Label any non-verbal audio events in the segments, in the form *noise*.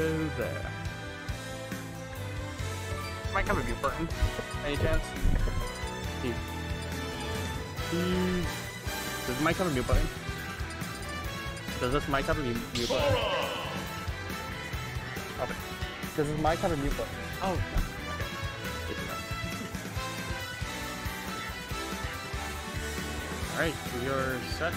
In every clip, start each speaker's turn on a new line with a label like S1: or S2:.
S1: Hello there. Might have a mute button. Any chance? Steve. Steve. Does mic have a mute button? Does this mic have a mute mute button? Okay. Does this mic have a mute button? Oh, no. Okay. Good to know. Alright, so you're set.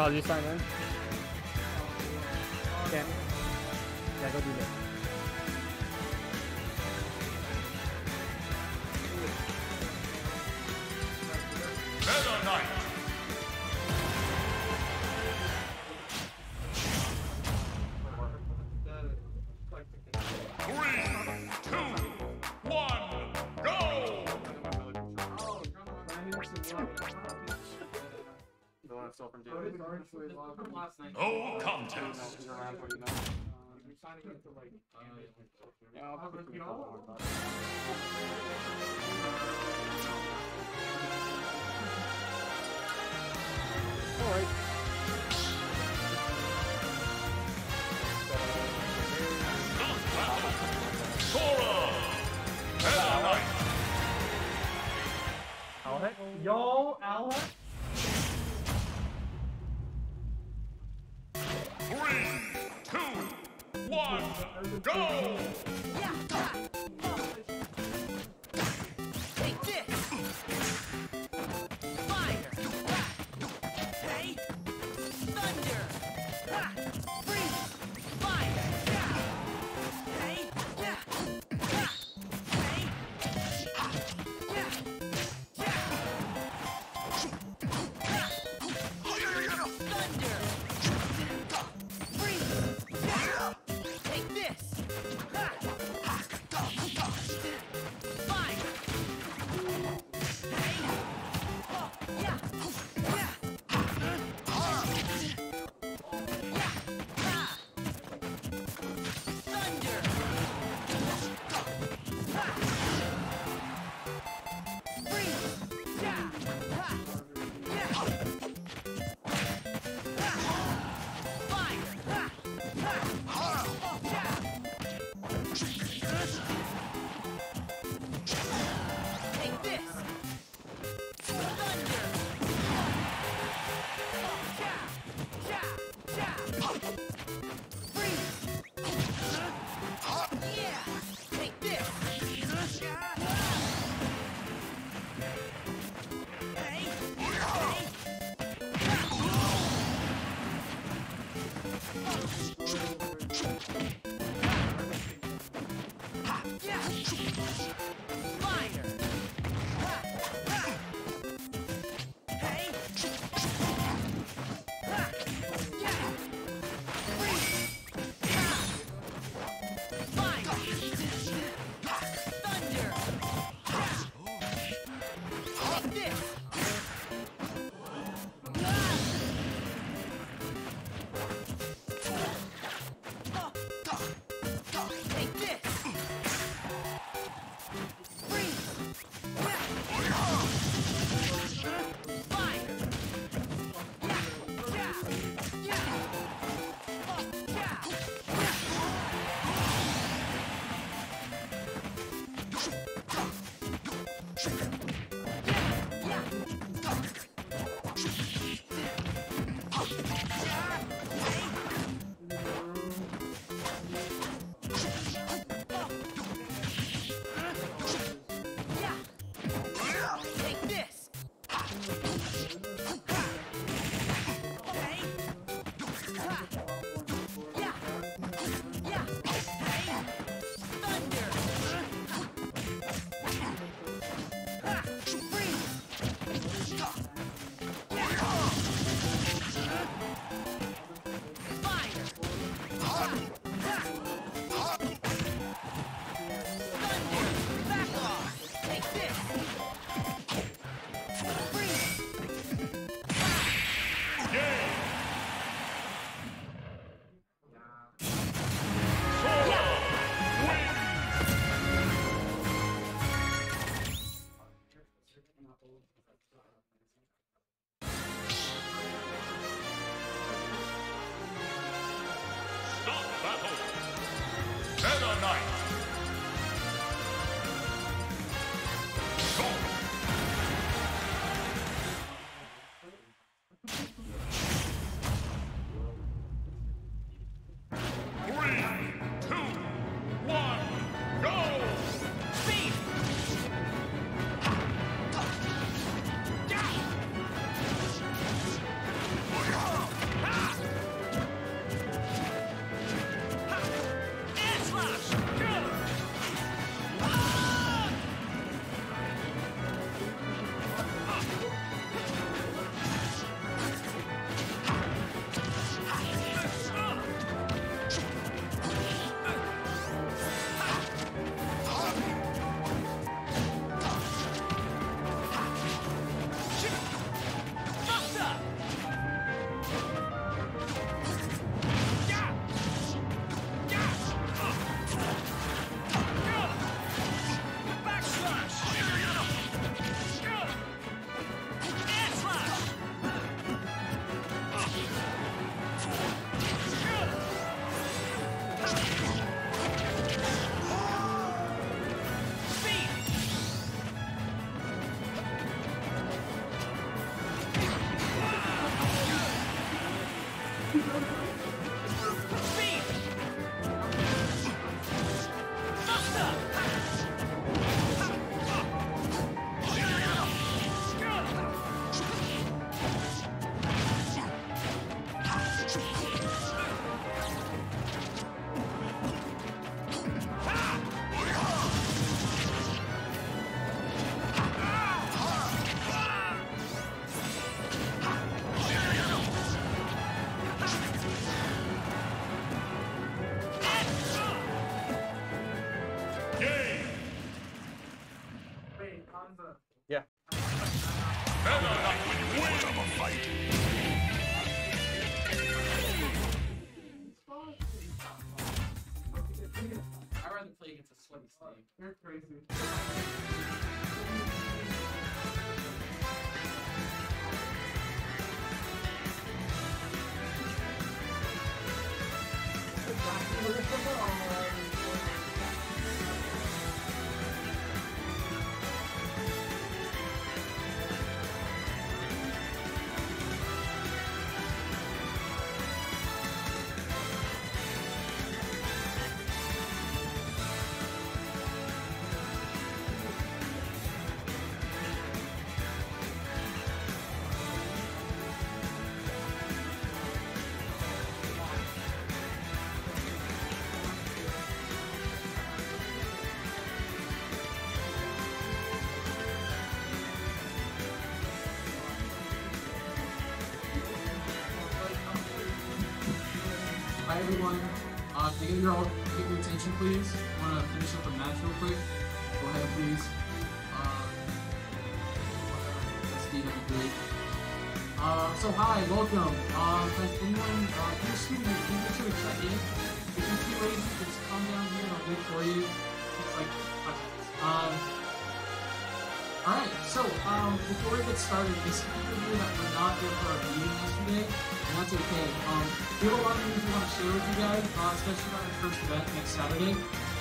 S1: Kyle, you sign?
S2: Can. Yeah, go do that. You're crazy.
S3: I all get your attention, please? I want to finish up the match real quick. Go ahead, please. Uh. Uh, so hi, welcome. Uh, has anyone, uh, can you excuse me, can you get you to check in? If you're too lazy, just come down here and I'll wait for you. It's like. Um, alright, so, um, before we get started, some people here that were not there for our meeting yesterday, and that's okay. Um, we have a lot of things we want to share with you guys, uh, especially about first event next Saturday.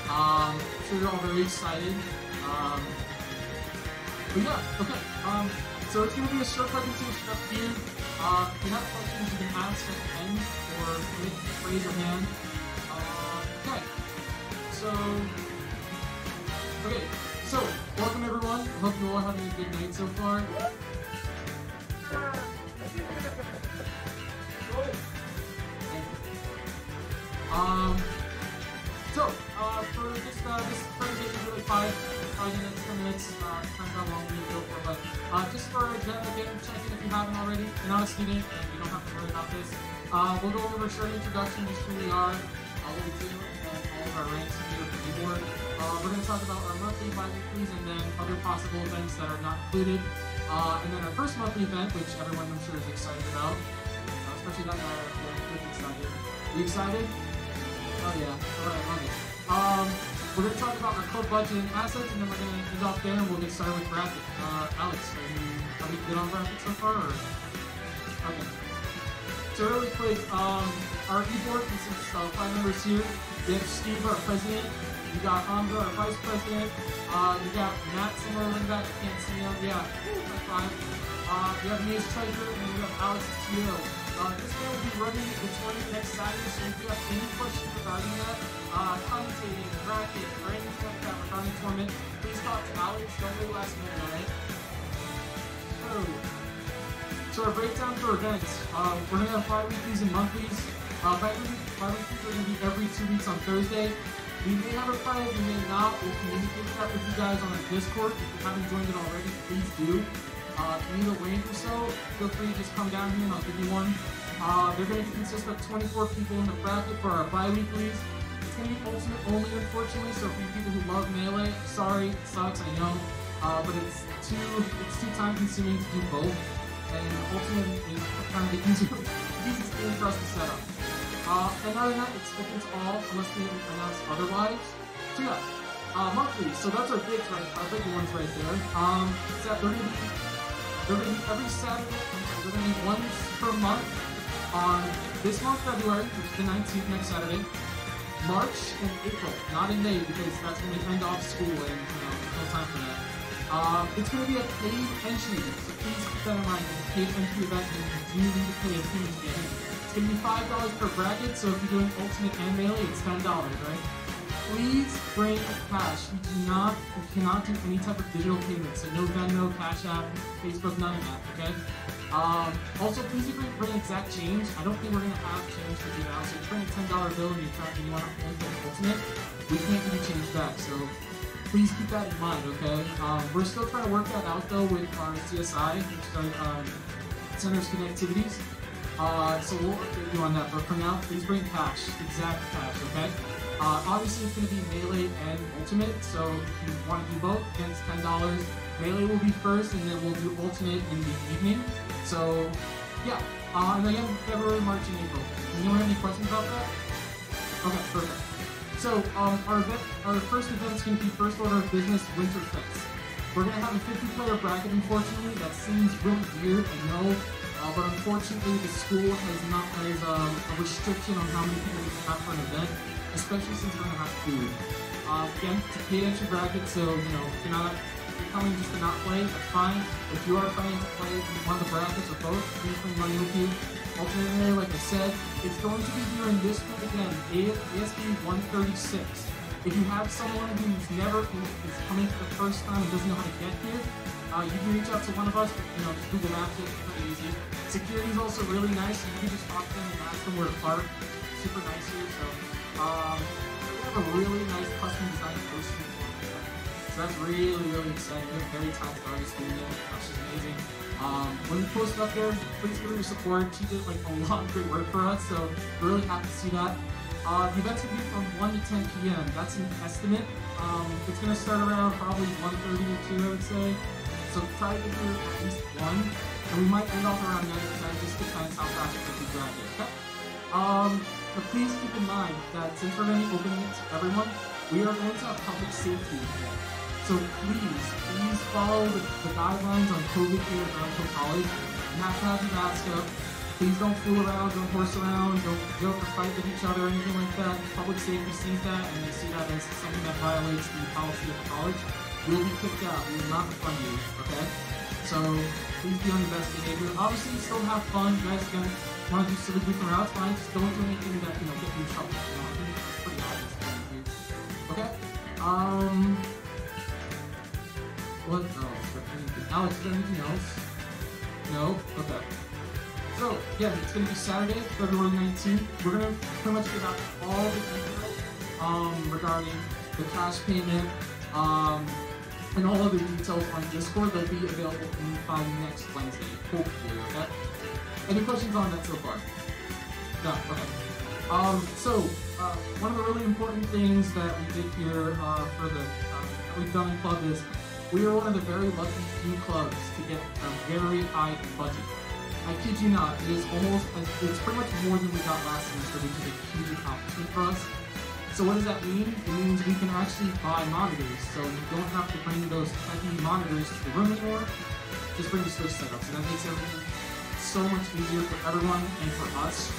S3: Um, I'm sure you're all very excited. Um, but yeah, okay. Um, so it's going to be a short presentation up here. Uh, if you have questions, you can ask at the end or raise your hand. Uh, okay. So, okay. So, welcome everyone. I hope you're all having a good night so far. Um, ten minutes, uh, depends how long we go for, but, uh, just for general game check-in if you haven't already, you're not a student, and you don't have to worry about this. Uh, we'll go over a short introduction, just who we are, uh, what we do, and all of our ranks here at the keyboard. Uh, we're gonna talk about our monthly, bi-weeklies, and then other possible events that are not included. Uh, and then our first monthly event, which everyone I'm sure is excited about, uh, especially that guy he's excited. Are you excited? Oh yeah, alright, love it. Um, we're gonna talk about our core budget and assets, and then we're gonna end off there, and we'll get started with graphic. Uh, Alex, are you, are you good on graphics so far, or? Okay. so really quick, um, our e-board consists of five members here. We have Steve, our president. You got Hamza, our vice president. Uh, you got Matt somewhere in back. I can't see him. Yeah, five. Uh, you have me as treasurer, and you have Alex CEO. Uh, this guy will be running the tournament next Saturday, so if you have any questions regarding that, uh, commentating, bracket, or anything like that regarding tournament, please talk to Alex. Don't wait last minute, alright? So, so our breakdown for events, uh, we're gonna have bi-weeklies and monthlies. Uh, bi-weeklies, are gonna be every two weeks on Thursday. We may have a Friday, we may not. We'll communicate that with you guys on our Discord. If you haven't joined it already, please do. Uh, if you need a wing or so, feel free to just come down here and I'll give you one. Uh, they're going to consist of 24 people in the bracket for our bi-weeklies. It's going to be ultimate only, unfortunately, so for you people who love Melee, sorry, it sucks, I know, uh, but it's too, it's too time-consuming to do both, and ultimate is kind of the easier, easiest thing for us to set up. Uh, and other than that, it's open to all, unless we announce otherwise. So yeah, uh, monthly, so that's our big, right, our big ones right there. Um, it's at 30 they're going to be every Saturday. They're going to be once per month. On this month, February, which is the 19th next Saturday. March and April, not in May because that's when we end off school and you know, no time for that. Um, it's going to be a paid entry, so please keep that in mind. It's a paid entry event, and you do need to pay a fee to get in. It's going to be $5 per bracket, so if you're doing Ultimate and Melee, it's $10, right? Please bring cash. You do not, cannot do any type of digital payment, so no Venmo, Cash App, Facebook, none of that, okay? Um, also, please bring, bring exact change. I don't think we're gonna have change for you now. So if bring a ten dollar bill and you and you want to hold the ultimate, we can't give you change back. So please keep that in mind, okay? Um, we're still trying to work that out though with our CSI, which is our um, Center's Connectivities. Uh, so we'll update you on that. But for now, please bring cash, exact cash, okay? Uh, obviously, it's going to be melee and ultimate. So if you want to do both, it's ten dollars. Melee will be first, and then we'll do ultimate in the evening. So yeah, uh, and again, February, March, and April. Anyone have any questions about that? Okay, perfect. So um, our event, our first event is going to be First Order of Business Winter Fest. We're going to have a 50-player bracket. Unfortunately, that seems really weird. I know. Uh, but unfortunately, the school has not has um, a restriction on how many people we can have for an event, especially since we're gonna have food. Uh, again, it's a paid entry bracket, so you know if you're not if you're coming just to not play, that's fine. If you are planning to play one of the brackets or both, please bring money with you. Alternatively, like I said, it's going to be here in this room again, ASB 136. If you have someone who's never is coming for the first time and doesn't know how to get here, uh, you can reach out to one of us. You know, just Google Maps it. Pretty easy. Security is also really nice. You can just talk to them and ask them where to park. Super nice here. So, um, we have a really nice custom designed poster. So that's really, really exciting. We're very talented artist doing it. That's amazing. Um, when we post up there, please give her your support. She did like a lot of great work for us, so we're really happy to see that. Uh, the event's gonna be from 1 to 10 p.m. That's an estimate. Um, it's gonna start around probably 1.30 or 2, I would say. So try to get here at least one, and we might end off around 9 That just depends how fast we can grab it, okay? Um, but please keep in mind that since we're going to be opening it to everyone, we are going to have public safety here. So please, please follow the, the guidelines on COVID here at Brownfield College. To have your mask up. Please don't fool around, don't horse around, don't joke or fight with each other or anything like that. Public safety sees that and they see that as something that violates the policy of the college. We'll be kicked out. We will not refund you, okay? So please be on your best behavior. Obviously, still have fun. You guys can want to do silly goofing around, it's fine. Just don't do anything that, you know, get you in trouble. You know, I think it's pretty obvious. Okay? Um... What else? Alex, is there anything else? No? Okay. So, yeah, it's going to be Saturday, February 19th. We're going to pretty much get out all the details um, regarding the cash payment, um, and all other details on Discord. They'll be available by next Wednesday, hopefully, okay? Any questions on that so far? No, okay. Um, so, uh, one of the really important things that we did here uh, for the uh, we've done in club is we are one of the very lucky few clubs to get a very high budget. I kid you not, it is almost, it's pretty much more than we got last semester, which is a huge accomplishment for us. So what does that mean? It means we can actually buy monitors, so you don't have to bring those heavy monitors to the room anymore. Just bring the Switch setup, so that makes everything so much easier for everyone and for us.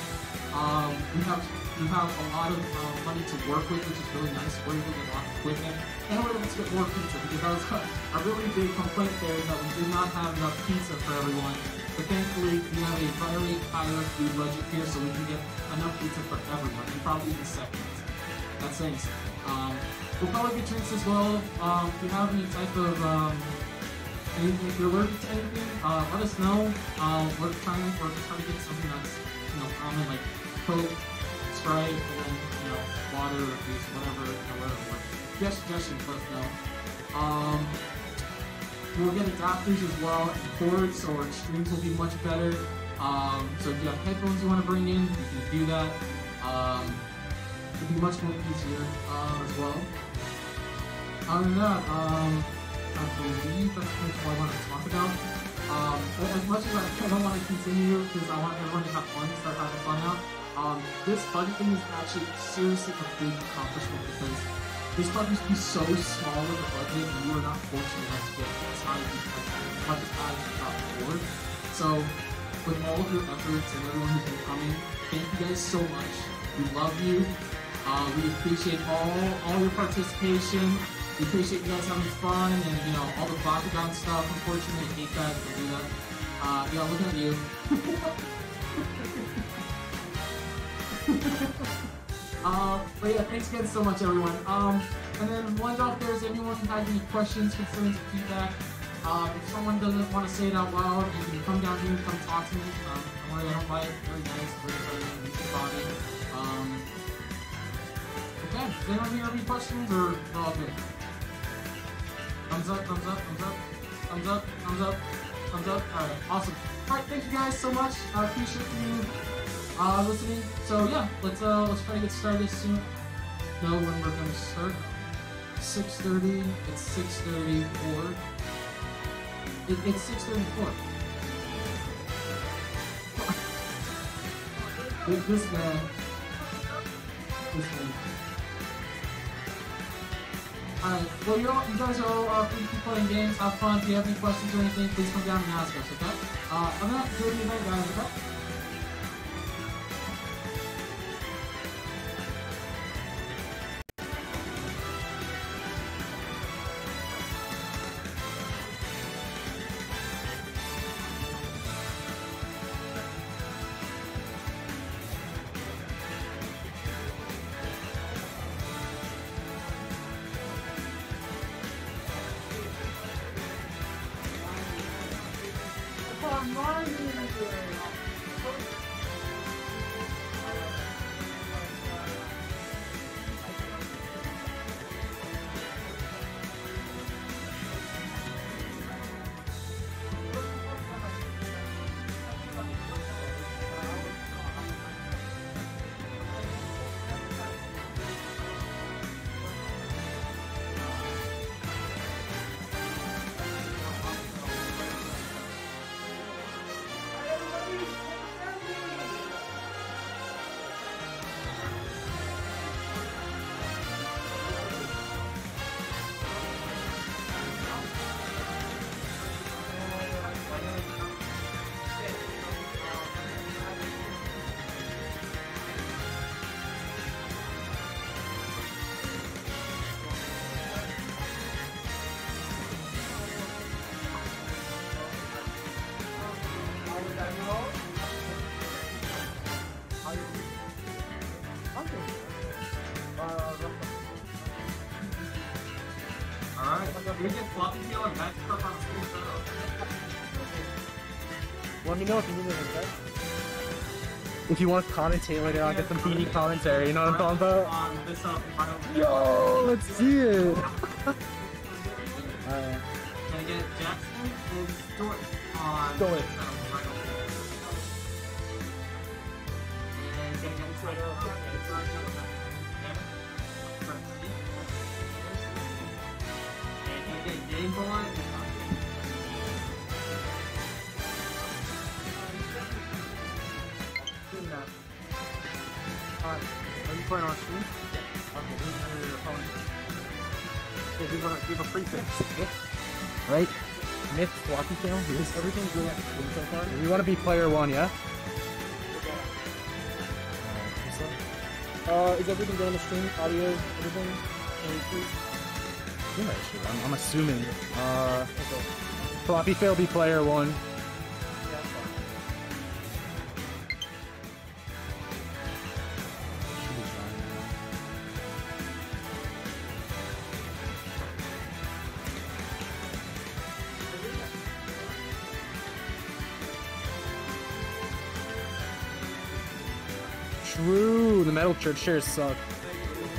S3: Um, we have we have a lot of uh, money to work with, which is really nice. We're get a lot of equipment, and we're able to get more pizza because that was a really big complaint there that we did not have enough pizza for everyone. But thankfully, we have a very higher food budget here, so we can get enough pizza for everyone, and probably even seconds. That's nice. Um, we'll probably get drinks as well. Um, if you have any type of um, anything, if you're to anything, uh, let us know. Um, we're trying, we're trying to get something that's you know common like Coke, Sprite, and then you know water or juice, whatever, you know, whatever. If you have suggestions, let us know. Um, we'll get adapters as well, and cords, so our streams will be much better. Um, so if you have headphones you want to bring in, you can do that. Um, it'll be much more easier uh, as well. Other than that, um, I believe that's all I want to talk about. Um, as much as I, I don't want to continue because I want everyone to have fun, start having fun out. Um, this budget thing is actually seriously a big accomplishment because this budget used to be so small of a budget and you were not fortunate enough to get as high as much as as got before. So with all of your efforts and everyone who's been coming, thank you guys so much. We love you. Uh, we appreciate all all your participation. We appreciate you guys having fun and you know all the Bakugan stuff. Unfortunately, I hate that to do that. Uh, yeah, looking at you. *laughs* uh, but yeah, thanks again so much, everyone. Um, and then wonder if there's anyone who has any questions, concerns, feedback. Um, if someone doesn't want to say it out loud, you can come down here and come talk to me. Um, don't worry, I don't bite. Very nice, very friendly, it. Um, okay, does anyone here have any questions or all good? Thumbs up, thumbs up, thumbs up, thumbs up, thumbs up, thumbs up. Alright, awesome. Alright, thank you guys so much. I appreciate you uh, listening. So yeah, let's uh let's try to get started soon. Know when we're gonna start. 6:30. It's 6:34. It, it's 6:34. *laughs* This- man. This man. Alright, well you you guys are all uh, free to keep playing games, have fun. If you have any questions or anything, please come down and ask us, okay? Uh, I'm not doing anything, guys, okay?
S4: If you want to commentate later on, get some PD commentary, you know what I'm talking about?
S3: This uh.
S4: Yo, let's see it! *laughs*
S3: Can I get Jackson and on.
S4: Playing on stream? Okay, your phone. Okay, give a, give a prefix, okay? Right? Myth floppy tail. Is everything good on the stream so far? We want to be player one, yeah. Uh, is everything good on the stream? Audio, everything? Yeah, actually, I'm, I'm assuming. Uh, floppy fail be player one. Church chairs suck.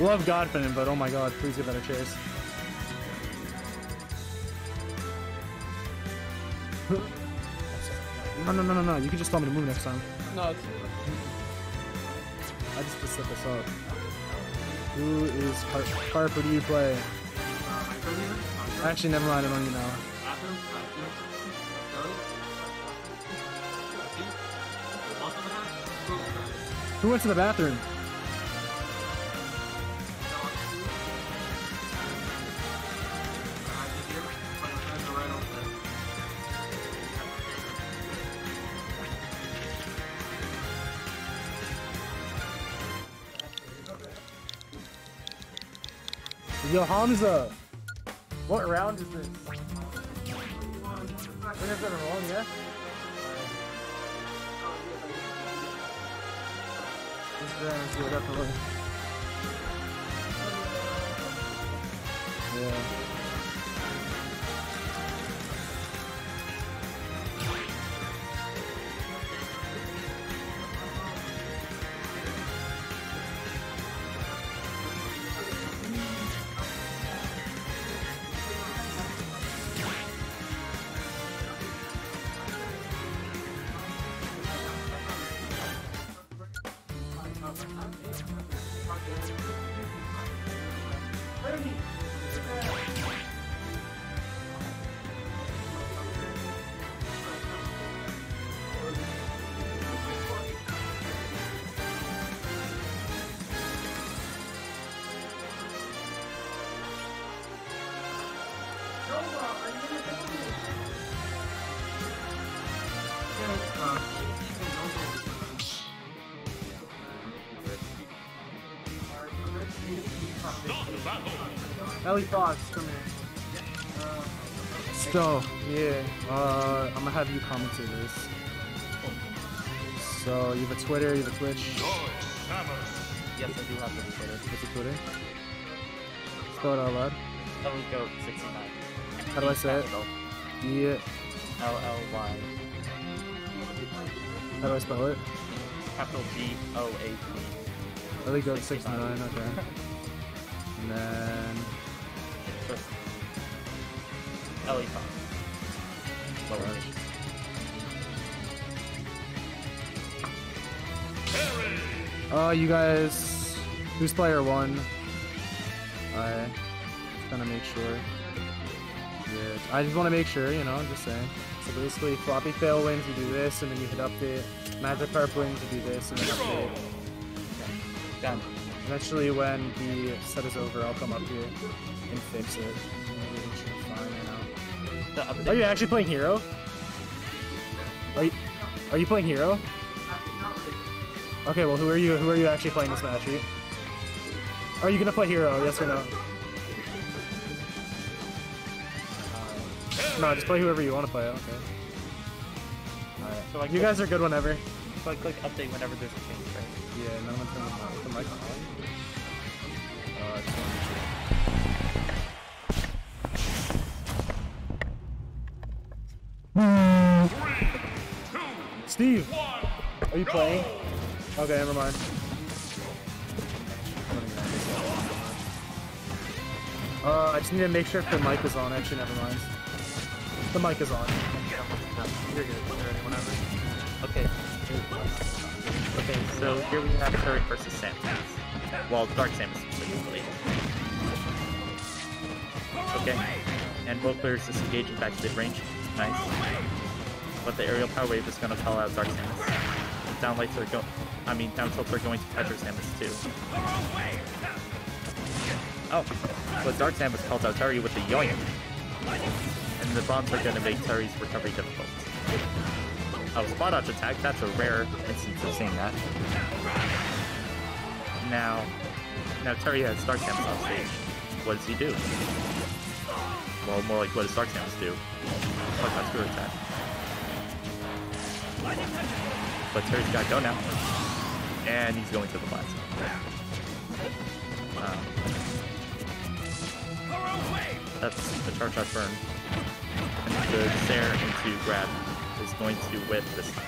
S4: Love Godfin, but oh my god, please get better chairs. No, no, no, no, no. You can just tell me to move next time.
S5: No, it's
S4: I just to set this up. Who is Car- Carp? Do you play? Actually, never mind. I don't even know. Who went to the bathroom? Hamza! What round is this? Gonna put it wrong, yeah? This round is good, definitely. Ellie Fox, come here. So, yeah, uh, I'm gonna have you commentate this. So, you have a Twitter, you have a Twitch.
S6: Yes, I do have a Twitter.
S4: What's your Twitter? Spell it out loud.
S6: Ellico 69.
S4: How do I say it? Yeah.
S6: L L Y.
S4: How do I spell it?
S6: Capital G O A P.
S4: Ellie Goat 69, okay. *laughs* And then,
S6: LE5. Lower.
S4: Right. Oh, you guys. Who's player one? I. Just gonna make sure. Yeah, I just want to make sure, you know, I'm just saying. So basically, floppy fail wins, you do this, and then you hit update. Magic Carp wins, you do this, and then update. Okay.
S6: Done.
S4: Eventually, when the set is over, I'll come up here and fix it. Are you actually playing Hero? Are you, are you playing Hero? Okay, well, who are you? Who are you actually playing this match? Are you, are you gonna play Hero? Yes or no? No, just play whoever you want to play. Okay. Alright.
S6: So, like,
S4: You guys are good whenever.
S6: click, click update whenever there's a change, right?
S4: Yeah, no one turn the mic on. Uh, Steve, are you playing? Okay, never mind. Uh, I just need to make sure if the mic is on. Actually, never mind. The mic is on.
S6: You're good. Okay. Okay, so here we have Terry versus Samus. Well, Dark Samus specifically. Okay. And both players disengaging back to mid-range. Nice. But the aerial power wave is gonna call out Dark Samus. Down lights are go I mean down tilts are going to Petra Samus too. Oh, but Dark Samus calls out Terry with the yoink. And the bombs are going to make Terry's recovery difficult. Oh, spot dodge attack. That's a rare instance of seeing that. Now, now Terry has Dark Samus on stage. What does he do? Well, more like what does Dark Samus do? Fuck that screw attack. But Terry's got go now. And he's going to the blast. Um, that's the charge shot burn. And the stare into grab is going to whip this time.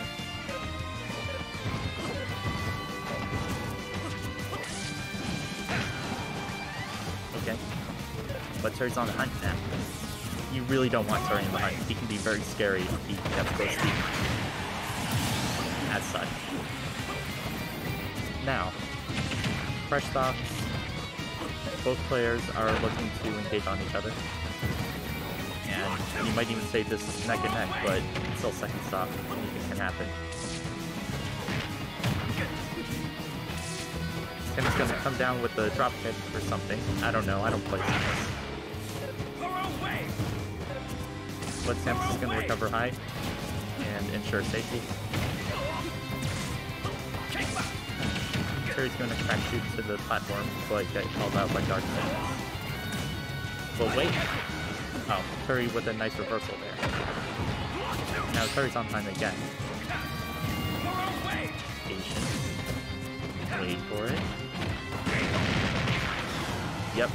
S6: Okay. But Terry's on the hunt now. You really don't want Terry in the hunt. He can be very scary if he gets close to you. As such. Now, fresh thoughts. Both players are looking to engage on each other. And you might even say this is neck and neck, but it's still second stop. Anything can happen. Tim is gonna come down with the drop kick or something. I don't know. I don't play Samus. But Samus is gonna recover high and ensure safety. Terry's gonna crash to the platform, so I get called out by Dark Samus. But wait. Oh, Terry with a nice reversal there. Now Terry's on time again. Patience. Wait for it. Yep,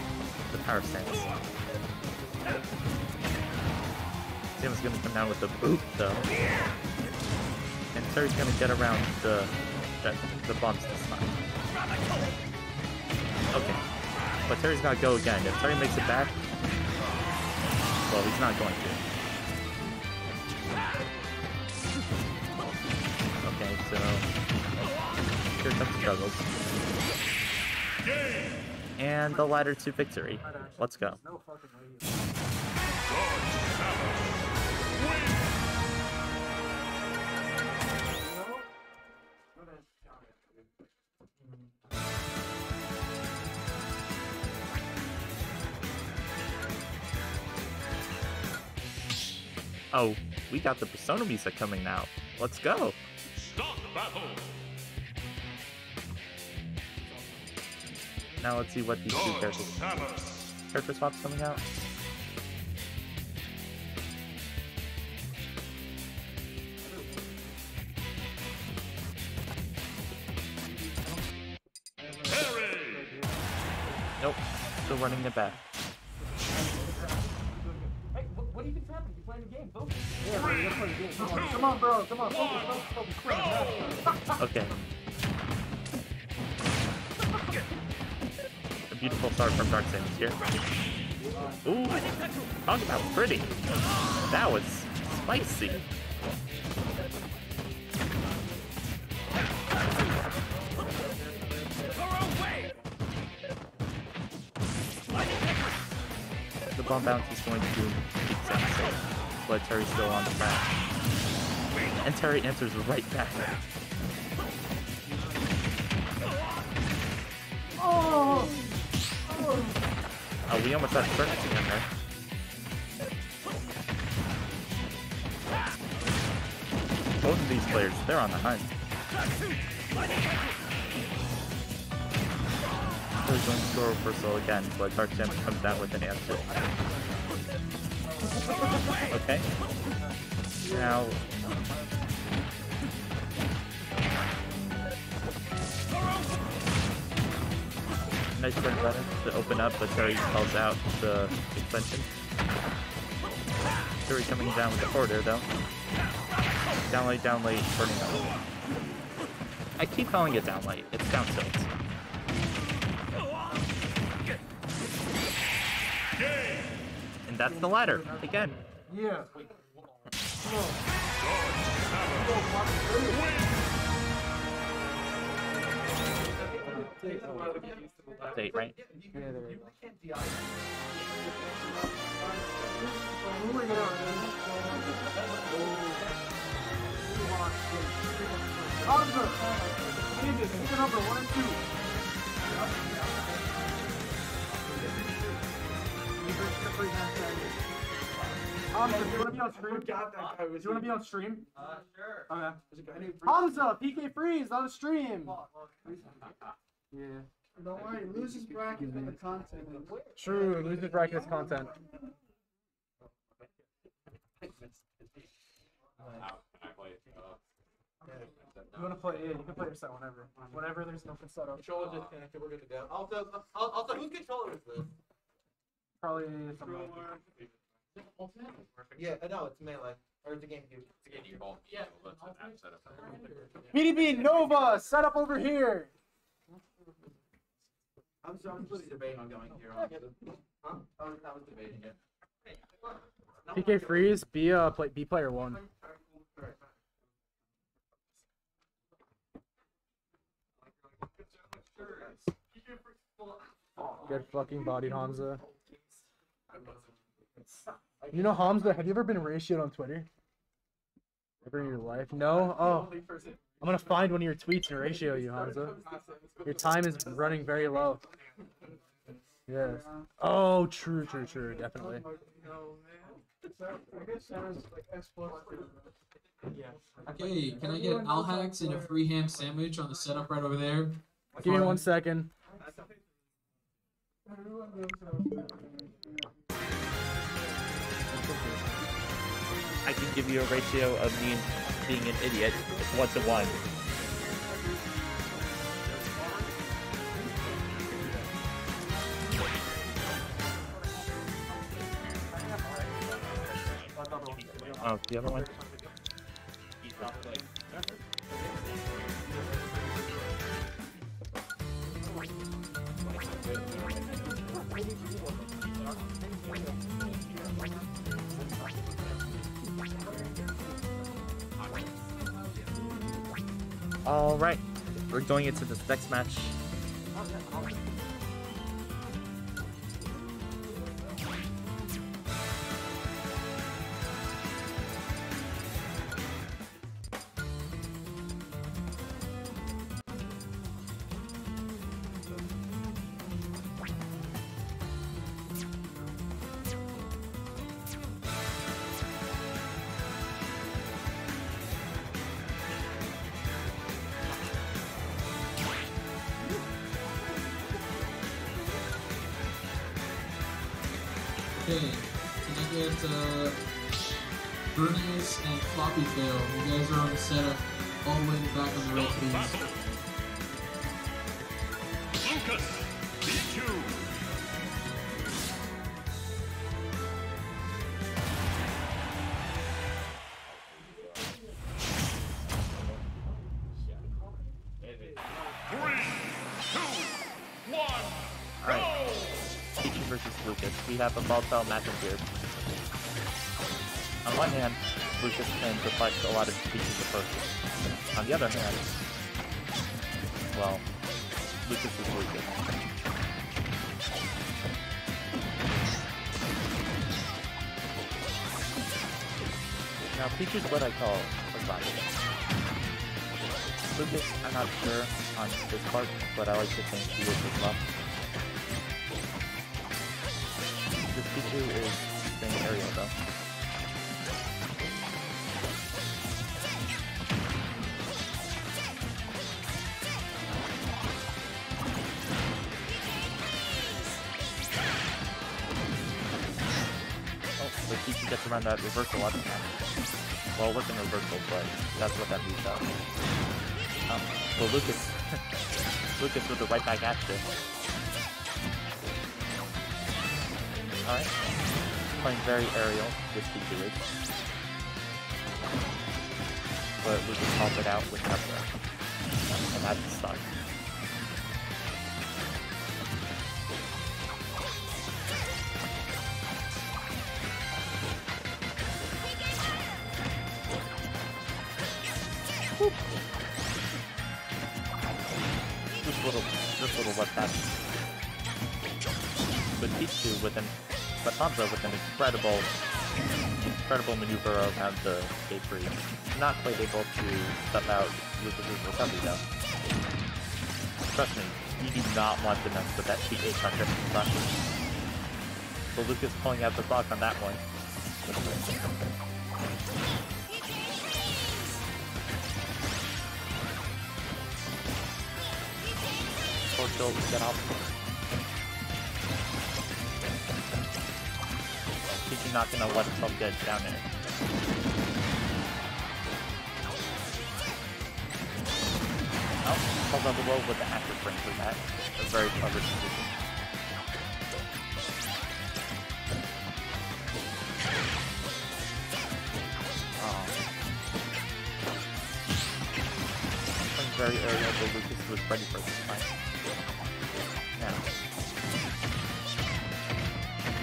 S6: the power stance. Sam's gonna come down with the boot though. And Terry's gonna get around the the, bumps this time. Okay. But Terry's gotta go again. If Terry makes it back, well, he's not going to. Okay, so here comes the struggles. And the ladder to victory. Let's go. Oh, we got the Persona music coming now. Let's go.
S1: Start the battle.
S6: Now let's see what these two characters character swaps coming out. Nope, still running it back.
S5: Hey, what, what do you think's happening? You playing the game, folks? Yeah, bro, you're playing the game. Come on, come on, bro. Come on, focus, focus, focus. Quick, *laughs*
S6: Okay. A beautiful start from Dark Samus here. Ooh, talk about pretty. That was spicy. The bomb bounce is going to safe, but Terry's still on the track. And Terry answers right back. Oh, we almost had Circus again there. Both of these players, they're on the hunt. Going to go reversal again, but Dark Samus comes down with an answer. Okay. Now, nice turn button to open up, but Terry calls out the extension. Terry coming down with the air though. Down late, down late, burning up. I keep calling it down late. It's down tilt. That's the ladder again.
S5: Yeah.
S6: Update, right?
S5: Oliver, number one and two.
S7: Hamza, do you want to be on stream?
S8: Forgot that guy was
S7: Do you want to be on stream?
S5: Uh, sure.
S7: Okay.
S8: There's a guy named
S7: Hamza, PK Freeze on stream. Yeah.
S2: Don't worry, losers bracket and the content.
S7: True, losers brackets content. You want to play? Yeah, you can play your set whenever. Whenever there's no set up.
S5: Controller disconnected. We're good to go. Also, also, also whose controller is this?
S7: Probably something.
S5: Yeah, I know it's melee or it's a GameCube.
S3: Yeah.
S7: PDB Nova, set up over here.
S5: I'm so I'm really debating on going here. honestly. Huh? I was, I was debating it.
S7: PK Freeze, be uh play, be player one. Get fucking body Hamza. You know Hamza, have you ever been ratioed on Twitter? Ever in your life? No? Oh. I'm gonna find one of your tweets and ratio you, Hamza. Your time is running very low. Yes. Oh, true, true, true, definitely.
S3: Okay, can I get Alhax and a free ham sandwich on the setup right over there?
S7: Give me one second.
S6: I can give you a ratio of me being an idiot, one to one. Oh, the other one. All right, we're going into this next match. A volatile matchup here. On one hand, Lucas can deflect a lot of Peach's approaches. On the other hand, well, Lucas is Lucas. Now, Peach is what I call a rival. Lucas, I'm not sure on this part, but I like to think he is as well. Pichu is staying area though. Oh, so Pichu gets around that reversal up time. Well, it wasn't reversal, but that's what that means. Um, so Lucas, *laughs* Lucas with the right back action. Alright. Playing very aerial with Pichu is. But Lucas calls it out with pressure. And that's start. Just little, just little what that with Pichu with an but Hanzo with an incredible incredible maneuver around the gate free. Not quite able to step out Lucas's recovery though. Trust me, you do not want to mess with that P8 pressure. Trust me. So Lucas pulling out the block on that one. Force field, get off. Not gonna let himself get down there. Oh, calls out the low with the active frame for that. A very clever decision. Oh. Very aerial, but Lucas was ready for this fight. Now,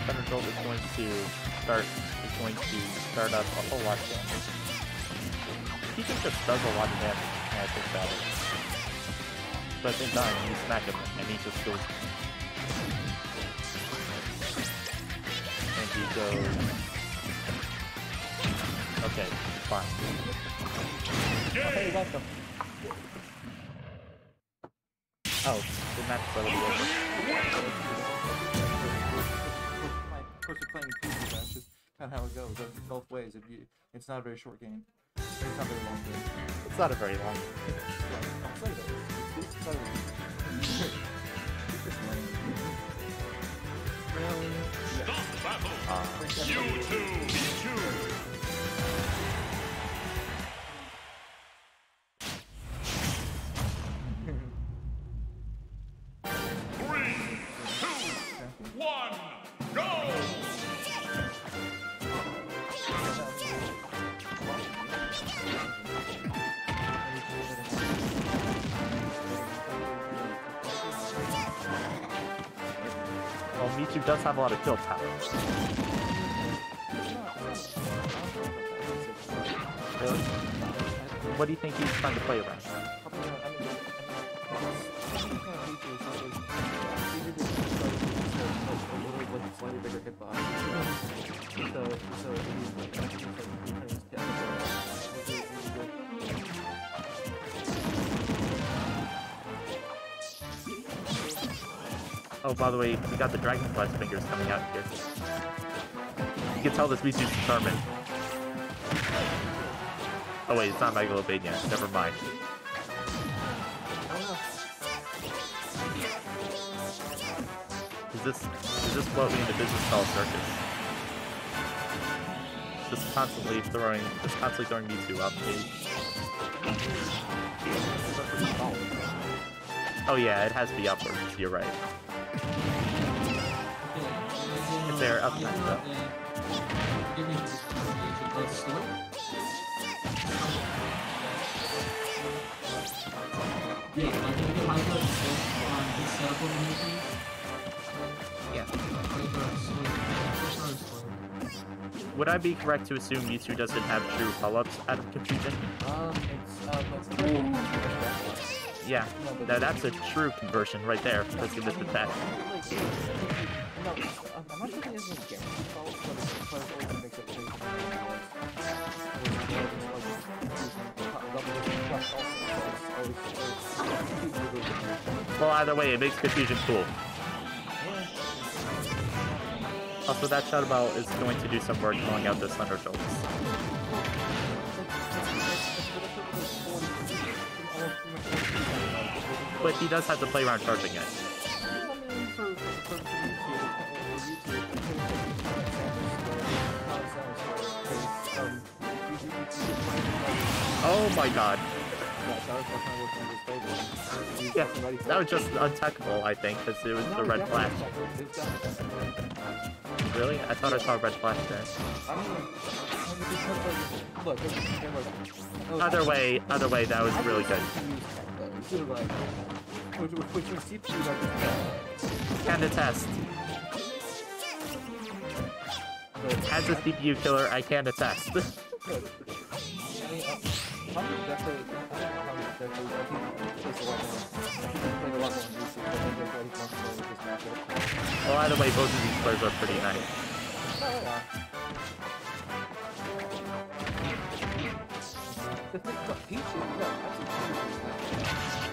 S6: Thunderbolt is going to start is going to start up a whole lot of damage. He just just does a lot of damage, and I think about it. But at the same time, you smack him, and he just goes. And he goes. Okay, fine. Hey, welcome. Oh, the match is over.
S5: Of course, you're playing kind of how it goes. That's both ways. If you, it's not a very short game. It's not a very long game.
S6: It's not a very long.
S5: I'll say that. It's, it's not a- It's lame.
S1: Stop battle.
S6: Uh,
S1: You two, Pichu.
S6: Does have a lot of kill power. Really? What do you think he's trying to play around? Oh, by the way, we got the Dragonfly's fingers coming out here. You can tell this Michu's determined. Oh wait, it's not Megalovania. Never mind. Is this is this what we in the business call circus? Just constantly throwing, just constantly throwing Mewtwo up. Oh yeah, it has to be upwards. You're right. If they're up next up.
S3: Give me this it goes slow. Yeah, like if you high blood slow on this setup of
S6: Yeah.
S3: Like uh, slow. First round is slow.
S6: Would I be correct to assume Mewtwo doesn't have true follow-ups out of confusion?
S5: Um, it's, it's
S6: Yeah, now that's a true conversion right there. Let's give it a that.
S5: No, I'm not sure if it is it really
S6: Well, either way, it makes confusion cool. Also, that Shadow Ball is going to do some work pulling out this Thunder Jolts. But he does have to play around charging it. Oh my god. Yeah, that was just untechable, I think, because it was the red flash. Really? I thought I saw a red flash there. Either way, either way, that was really good. Can attest. As a CPU killer, I can attest. *laughs*
S5: I mean, uh, Hunter definitely, I don't know how definitely, I think he plays a
S6: way, both of these players are pretty nice.
S5: Oh, yeah. The thing about Pichu, no, actually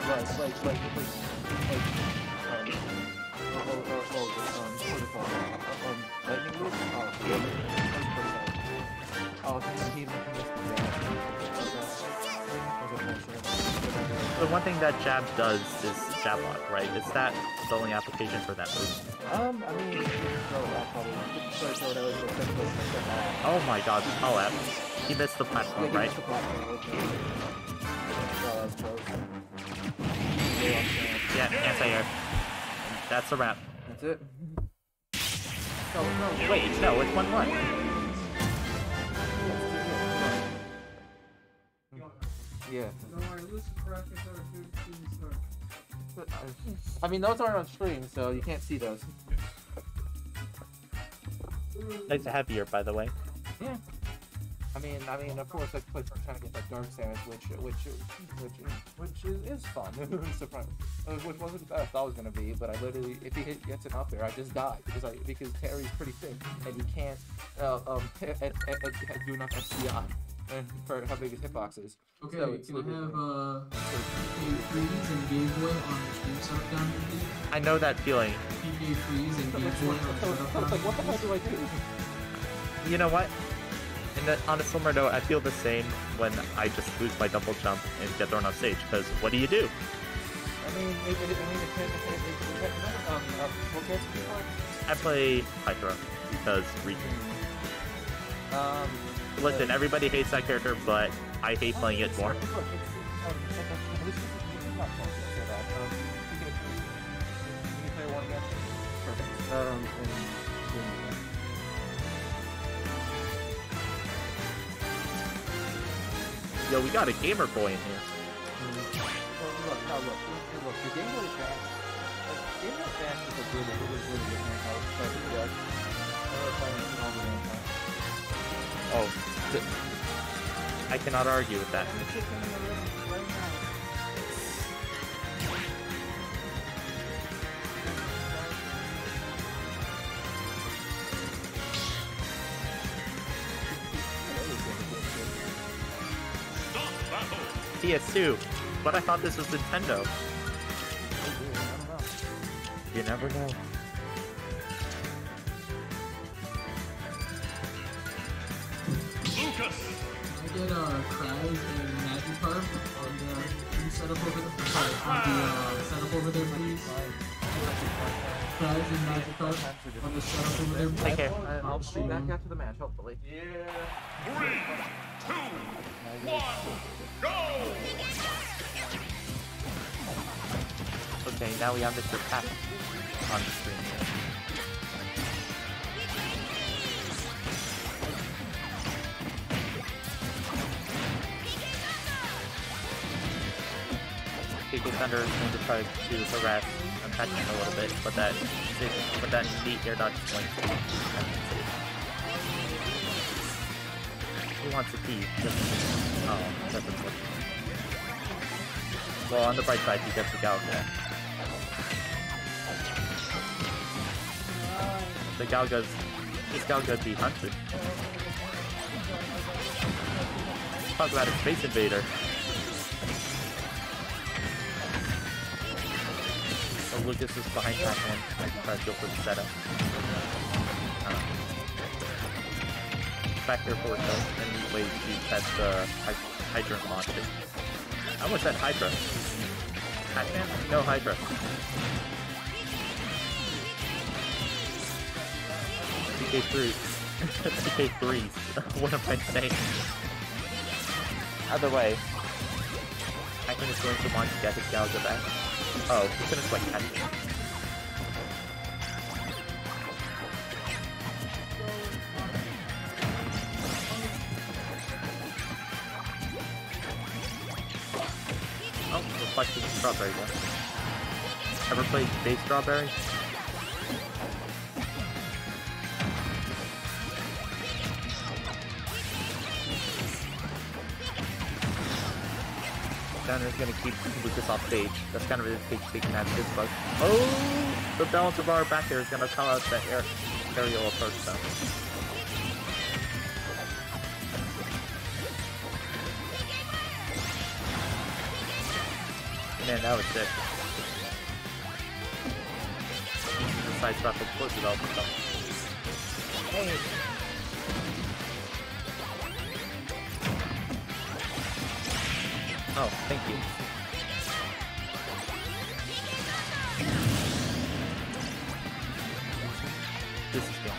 S5: Pichu is like, like, like, like, um, oh, oh, oh, oh, um, is Um, lightning loop? Oh, Oh,
S6: The one thing that jab does is jab lock, right? Is that the only application for that move?
S5: Um, I mean,
S6: Oh my god, Paul F. He missed the platform, right? Yeah, anti-air. That's a wrap.
S5: That's it.
S6: No, no, wait, no, it's 1-1.
S5: Yeah.
S9: Don't worry, Lucy's brackets are a good team start.
S5: But, uh, I mean, those aren't on stream, so you can't see those.
S6: Nice to have you here, by the way.
S5: Yeah. I mean, I mean, of course, like, like trying to get that dark sandwich, which, which, which, which is, is fun. *laughs* Surprise. Uh, Which wasn't the best I thought it was gonna be, but I literally, if he hit, gets it up there, I just die because I because Terry's pretty thick and he can't uh, um t- do enough SCI for how big his hitbox is.
S3: Okay,
S5: So it's
S3: can I have uh, PK Freeze and Game Boy on the stream setup down here?
S6: I know that feeling.
S3: PK Freeze and Game Boy on the
S5: so
S3: setup down
S5: like, what the hell do I do?
S6: You know what? In the, on a similar note, I feel the same when I just lose my double jump and get thrown off stage. Because what do you do?
S5: I mean, it, it, I mean, it, it, it, it, it, um, um, what gets me like,
S6: I play Hydra because Riku.
S5: um,
S6: Listen,
S5: uh,
S6: everybody hates that character, but I hate playing it more.
S5: Um, um. Um. Um,
S6: Yo, we got a gamer boy in here. Oh, I cannot argue with that.
S5: The chicken in the room right now.
S1: Stop battle.
S6: PS2, but I thought this was Nintendo. You never know.
S3: I get uh, Kraz and Magikarp on the stream setup over there. Sorry, on the uh, setup over there, please. Kraz and Magikarp on the setup over there, please.
S6: Take care.
S5: I- I'll be back after the match, hopefully. Yeah.
S1: Three, two, one, go!
S6: Okay, now we have Mr. Pat on the screen. Kiko Thunder is going to try to harass him a little bit, but that but that neat air dodge is going to He wants to pee. Just, oh, that's unfortunate. Well, on the bright side, he gets the Galaga. The Galga's this Galga be hunted. Talk about a space invader. So Lucas is behind that and I can try to go for the setup. Back here for itself and wait to test the hy- hydrant launcher. I almost said Hydra. Pac-Man? No Hydra. PK3. PK3s. *laughs* *laughs* what am I saying? Either way, Pac-Man is going to want to get his Galaga back. Oh, he's gonna select Pac-Man. Oh, reflected strawberry one. Ever played Base Strawberry? Downer's gonna keep Lucas off stage. That's kind of his big taking out his bug. Oh! The balance of our back there is gonna call out that air aerial approach though. Man, that was sick. The side stuff of course development. Hey! Oh, thank you. This is wrong.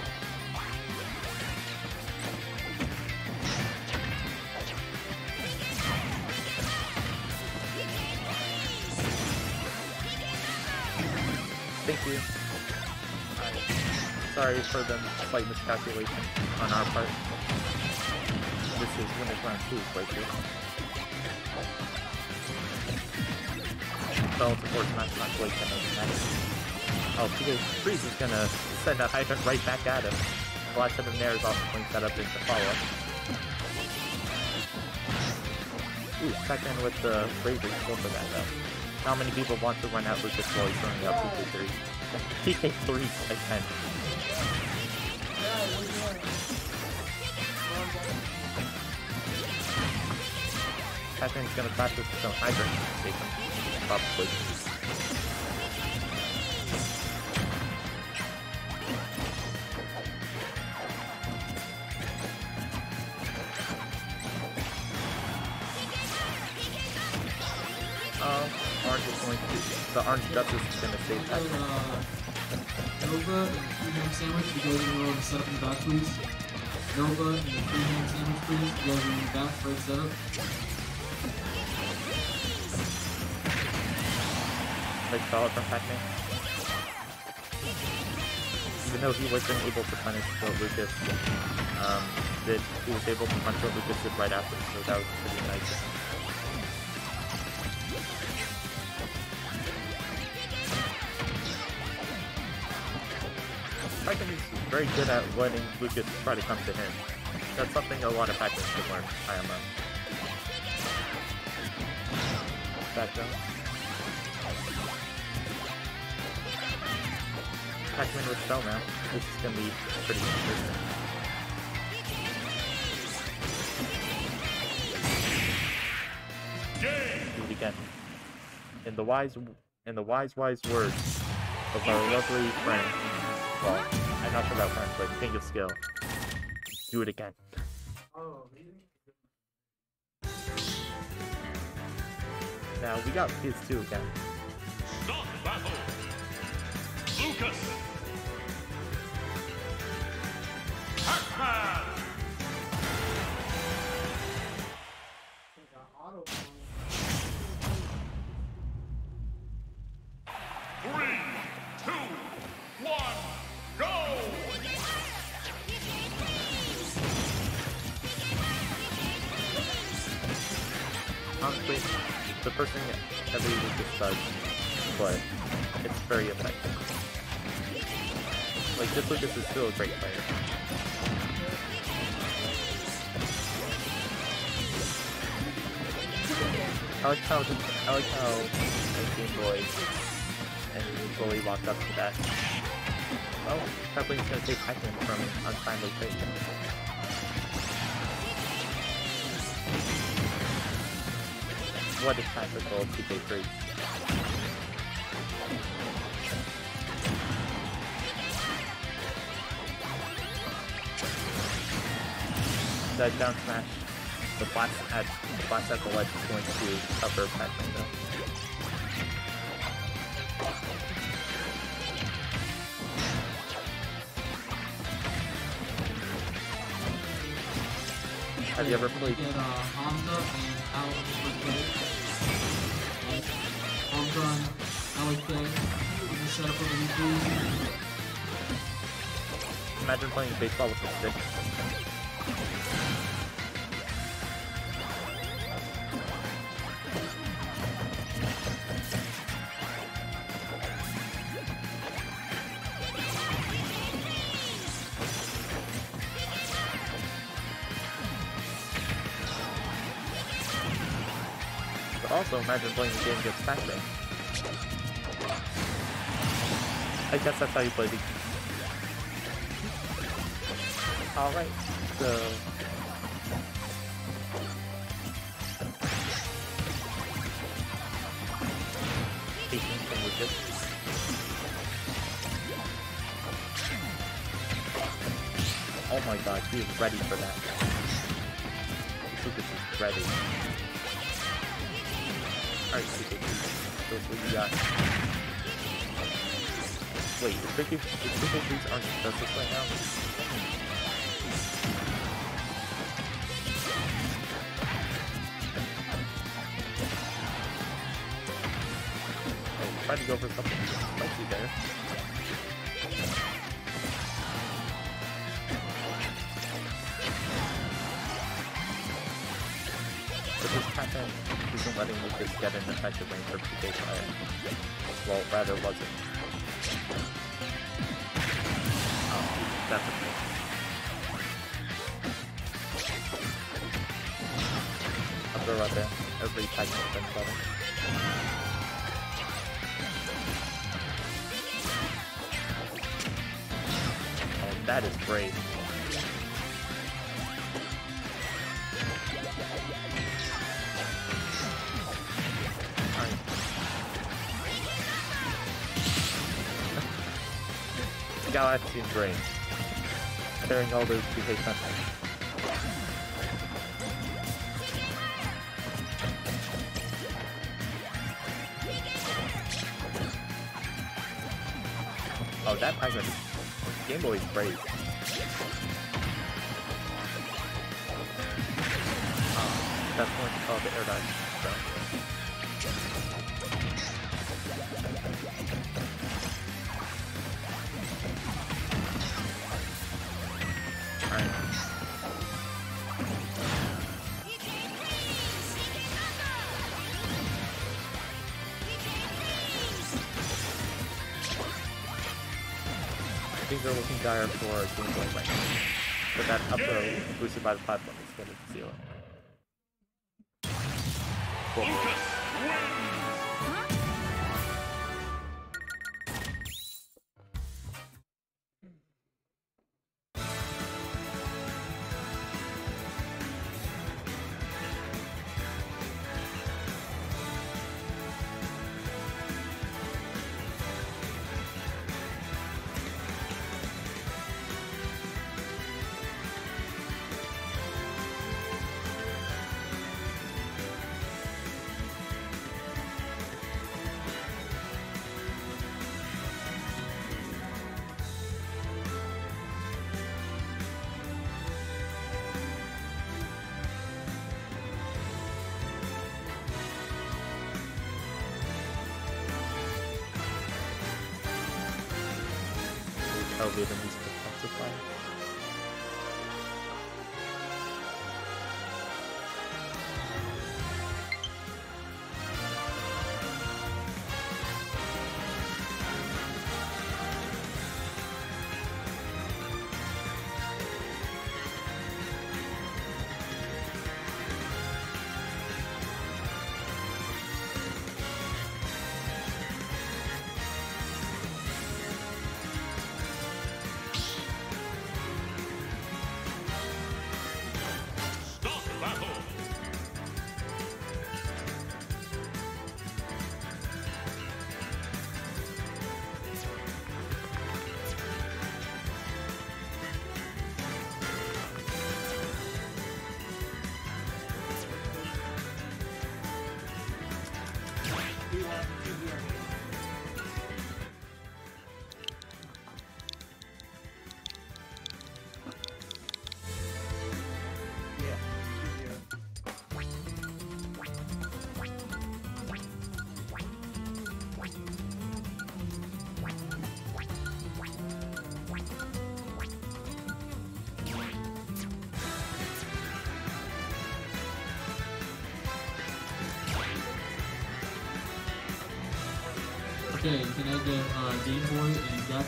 S6: Thank you. Sorry for the slight miscalculation on our part. This is Winner's Round 2 right here towards not not quite gonna. Oh, because Freeze is gonna send a hydrant right back at him. Black Seven there is also going to set up into follow. Ooh, second with the Bravery still for that though. How many people want to run out Lucas while he's throwing out PK3? PK3 by 10. Pac-Man's gonna crash with his own hydrant. Take him. Probably. Um, Orange is going to... The Orange Justice is gonna save
S3: Tell
S6: Pac-Man.
S3: uh, Nova and free ham sandwich, you guys in the room set up in the back, please. Nova and the free ham sandwich, please. You guys in the back, right setup.
S6: Like solid from Pac-Man. Even though he wasn't able to punish what Lucas um, did, he was able to punch what Lucas did right after, so that was pretty nice. Pac-Man is very good at letting Lucas try to come to him. That's something a lot of Pac-Man should learn, I am a... Pac-Man with Spell now. This is gonna be pretty interesting. Do it again. In the wise, in the wise, wise words of our lovely friend. Well, I'm not sure about friend, but think of skill. Do it again.
S9: Oh.
S6: Now we got his too again.
S1: Start Lucas. Pac-Man. Three, two, one, go.
S6: Honestly, the first thing that every Lucas does, but it's very effective. Like this Lucas is still a great player. I like how I like how like, Game Boy and Bully walked up to that. Oh, Peppling's gonna take Pac-Man from an untimely fate. What a tactical PK3. That down smash, the blast at the blast at the ledge is going to cover Pac-Man though. Have you ever played?
S3: Get uh, Hamza and Alex Burkett. Hamza and Alex K. You can set up with any please.
S6: Imagine playing baseball with a stick. Imagine playing the game against Pac-Man. I guess that's how you play the game. Alright, so... Oh my god, he is ready for that. Lucas is ready. Alright, Lucas, so what you got? Wait, is Ricky, is Ricky Boots aren't this right now? Oh, I tried to go for something spicy there. Letting Lucas get an effective range for PK fire. Well, rather wasn't. Oh, that's a thing. I'll there. Every type of thing better. Oh, that is great. Galaxy. Clearing all those. Oh, that Pac-Man Game Boy is great. Things are looking dire for Game Boy right now. But that up throw boosted by the platform is going to seal it.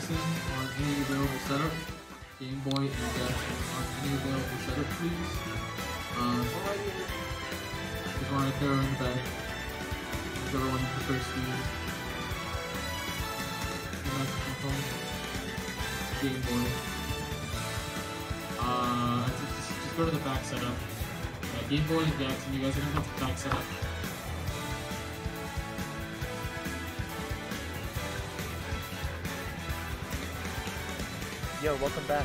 S3: Jackson on any available setup? Game Boy and Jackson on any available setup, please. Um, just want to throw in the back. Does everyone prefer speed? The microphone phone? Game Boy. Uh, just, just- go to the back setup. Yeah, Game Boy and Jackson, you guys are gonna have the back setup.
S6: Yo, welcome back.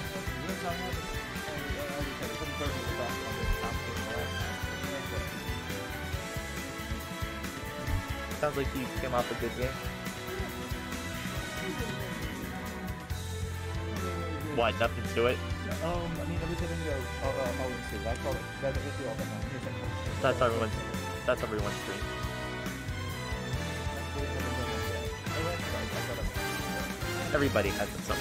S6: Sounds like you came off a good game. What? Nothing to it?
S5: Um, I mean, everything goes. Oh, uh, oh, let's see. That's all. That's literally all that matters. Here's some- here's
S6: That's everyone's. That's everyone's dream. Everybody has
S5: what I'm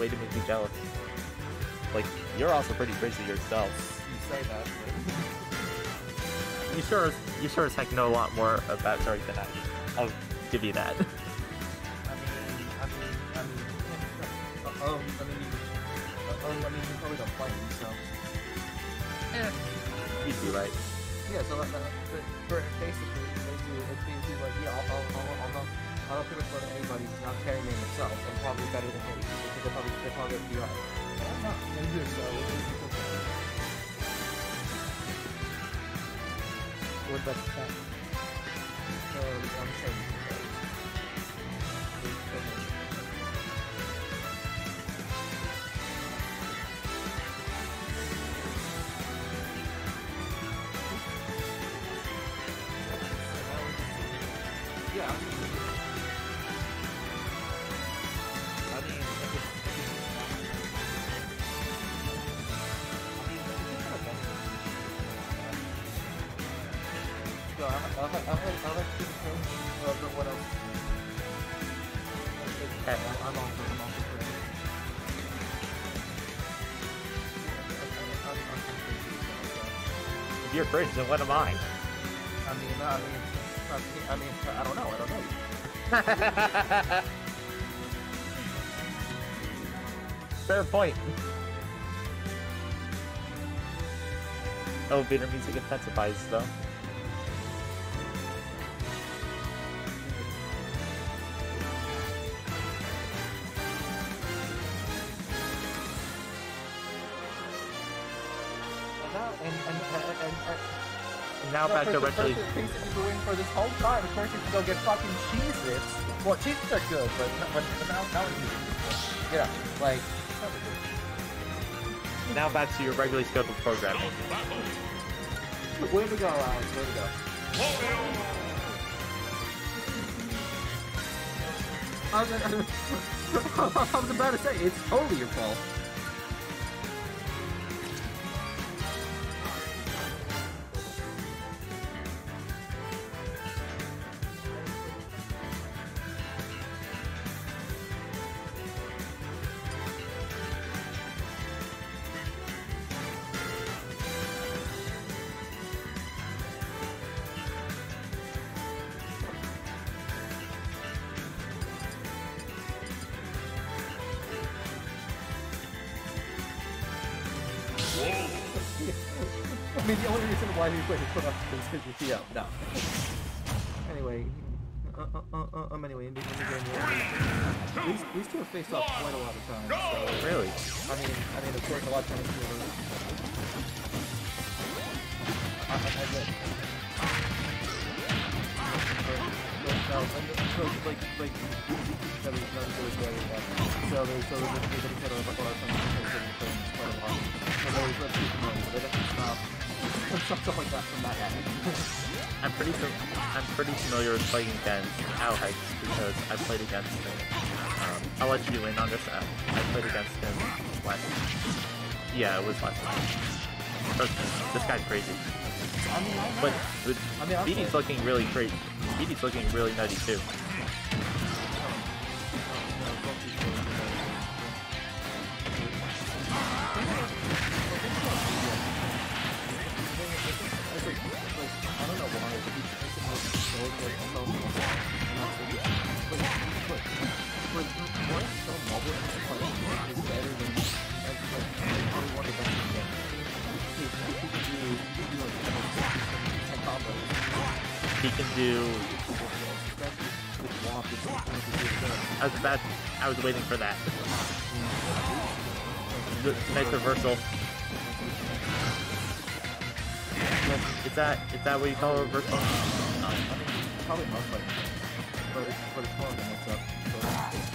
S6: Way to make me jealous. Like, you're also pretty crazy yourself.
S5: You say that,
S6: You sure, as- you sure as heck know a lot more about Zurich than I. do. I'll give you that.
S5: I mean, I mean, I mean, yeah, uh, um, I mean, uh, um, I mean, you probably don't play me, so.
S6: You'd be right.
S5: Yeah, so that, that, for- basically, basically, it's basically like, yeah, I'll, I'll, I'll, I'll not, I'll not pretty much let anybody who's not carrying me themselves. I'm probably better than me. Because they're probably, they're probably gonna be right. I'm not gonna do so. It's okay.
S6: What about that? Bridge, then what am I?
S5: I mean, I mean, I mean, I mean, I don't know, I don't know. *laughs*
S6: Fair point. Elevator music intensifies though. Back to
S5: person-
S6: eventually.
S5: that you've been waiting for this whole time. Of course, you can go get fucking Cheez-Its. Well, Cheez-Its are good, but, but, but now, now it's easy. Yeah, like, good.
S6: Now back to your regularly scheduled programming.
S5: Way to go, Alex. Way to go. I was, *laughs* I was about to say, it's totally your fault. Because you see up. No. Anyway, uh, uh, uh, uh, um, anyway, in the, in the game, yeah. these, these two have faced off quite a lot of times. So,
S6: Really?
S5: I mean, I mean, of course, a lot of times. I, I, I so, like, like, that not really good at that. So, there's, *laughs* so there's, there's a kind of a lot of times because they're playing quite a lot. Those, let's keep them running, but they definitely stop. Stuff like that from that happening. *laughs*
S6: I'm pretty I'm pretty familiar with playing against Alex because I played against him. Um, I'll let you in on this. I, I played against him last. Yeah, it was last time. This guy's crazy.
S5: I mean, I.
S6: But but
S5: I mean,
S6: BD's looking really crazy. BD's looking really nutty too. Waiting for that. Nice reversal. Is that is that what you call a reversal?
S5: Probably not, but but it's but it's more a mix up. So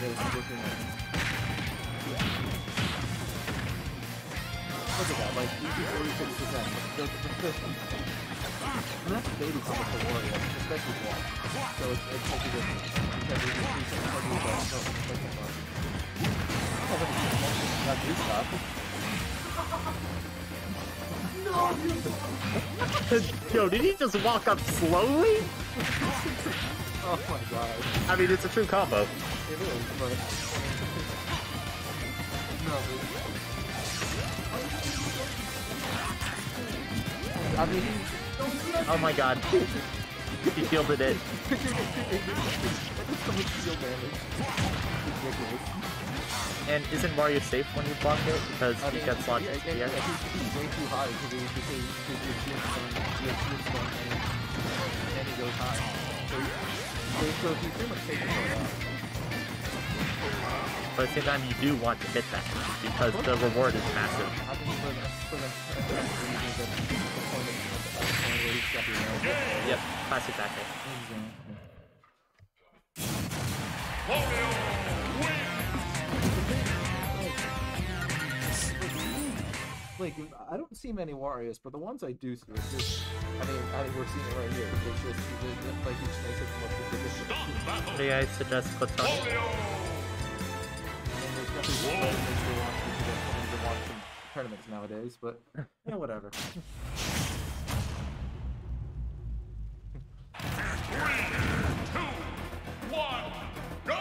S5: it's at. Look at that, like easy forty-six percent. The the. And that's baby combo for Wario, especially Block. So it's it's such a good because it's it's Not new stuff.
S6: Yo, did he just walk up slowly?
S5: Oh my god.
S6: I mean, it's a true combo.
S5: It is, but no. I mean,
S6: Oh my god. He fielded it.
S5: so much shield damage. Ridiculous.
S6: And isn't Mario safe when you block it? Because he gets launched into the air?
S5: he's, way too and, he goes. So, he's pretty much out.
S6: But at the same time, you do want to hit that because the reward is massive.
S5: I think for Like, I don't see many Warios, but the ones I do see, it's just, I mean, I mean, we're seeing it right here. It's just, it's just like each makes it more difficult.
S1: Stop battle.
S6: May I suggest Platonic?
S1: Wario.
S5: And there's definitely some players that want to do that, to watch some tournaments nowadays, but, yeah, whatever.
S1: Two, one, go.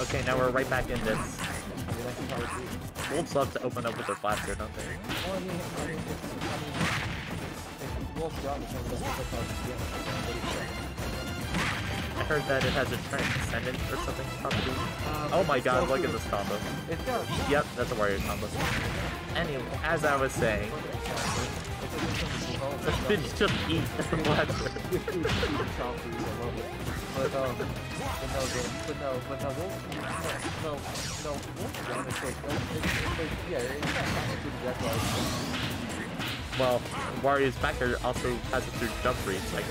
S6: Okay, now we're right back in this.
S5: I mean, that's how it's used.
S6: Wolves love to open up with their blaster, don't they?
S5: I mean, I mean, it's, I mean, it's, it's Wolf's job is never to pick up the game.
S6: I heard that it has a transcendent or something property.
S5: Um,
S6: Oh my god, look at this combo. Yep, that's a Wario combo. Anyway, as I was saying,
S5: it's a good thing
S6: the Finch just eat the *laughs* blaster. *laughs*
S5: Good food, food and chow food, I love it. But um, but no, but, but no, but no, no, no, Wolf's gun is like, it's, it's like, yeah, it's not technically the death rise.
S6: Well, Wario's backer also has it through jump reads, like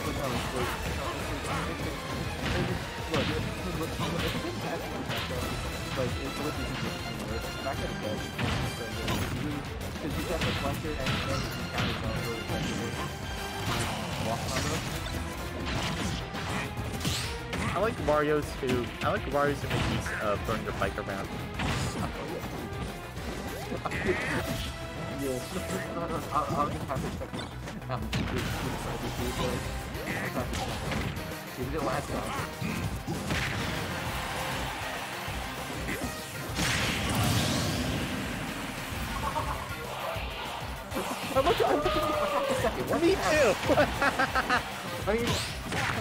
S5: But no, but, no, it's like, no, it's just, it's because you got the flanker and, you
S6: I like Wario's who I like Wario's who make use of throwing your bike around.
S5: Yes. I'll, just have to check it. Um, this, this is gonna be too good. I'll have to check I looked at the second.
S6: Me too. *laughs*
S5: I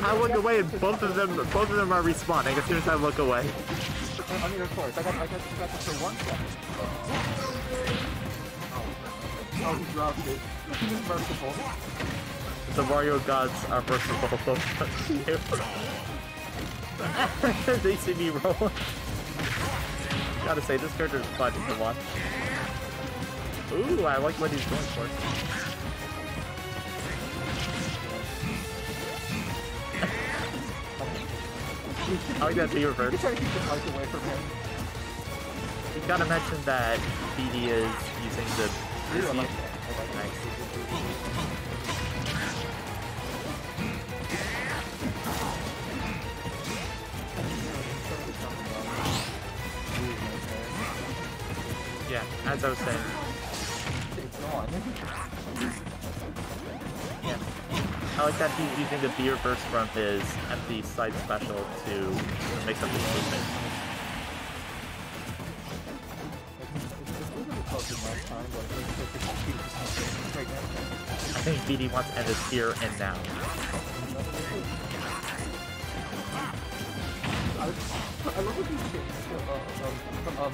S6: I look away and both of them both of them are respawning as soon as I look away.
S5: I mean, of course. I got, I got, I got this for one second. Oh, he dropped it. He's merciful.
S6: The Wario gods are merciful. *laughs* they see me roll. *laughs* Gotta say, this character is fun to watch. Ooh, I like what he's going for. I like that B reverse.
S5: You're trying to keep the mic away from him.
S6: You gotta mention that BD is using the.
S5: Ooh, I like that. I like.
S6: Nice. Yeah, as I was saying. I like that he's using the B reverse from his empty side special to make his movement. I think BD wants to end this here and now.
S5: I love these uh, um, um,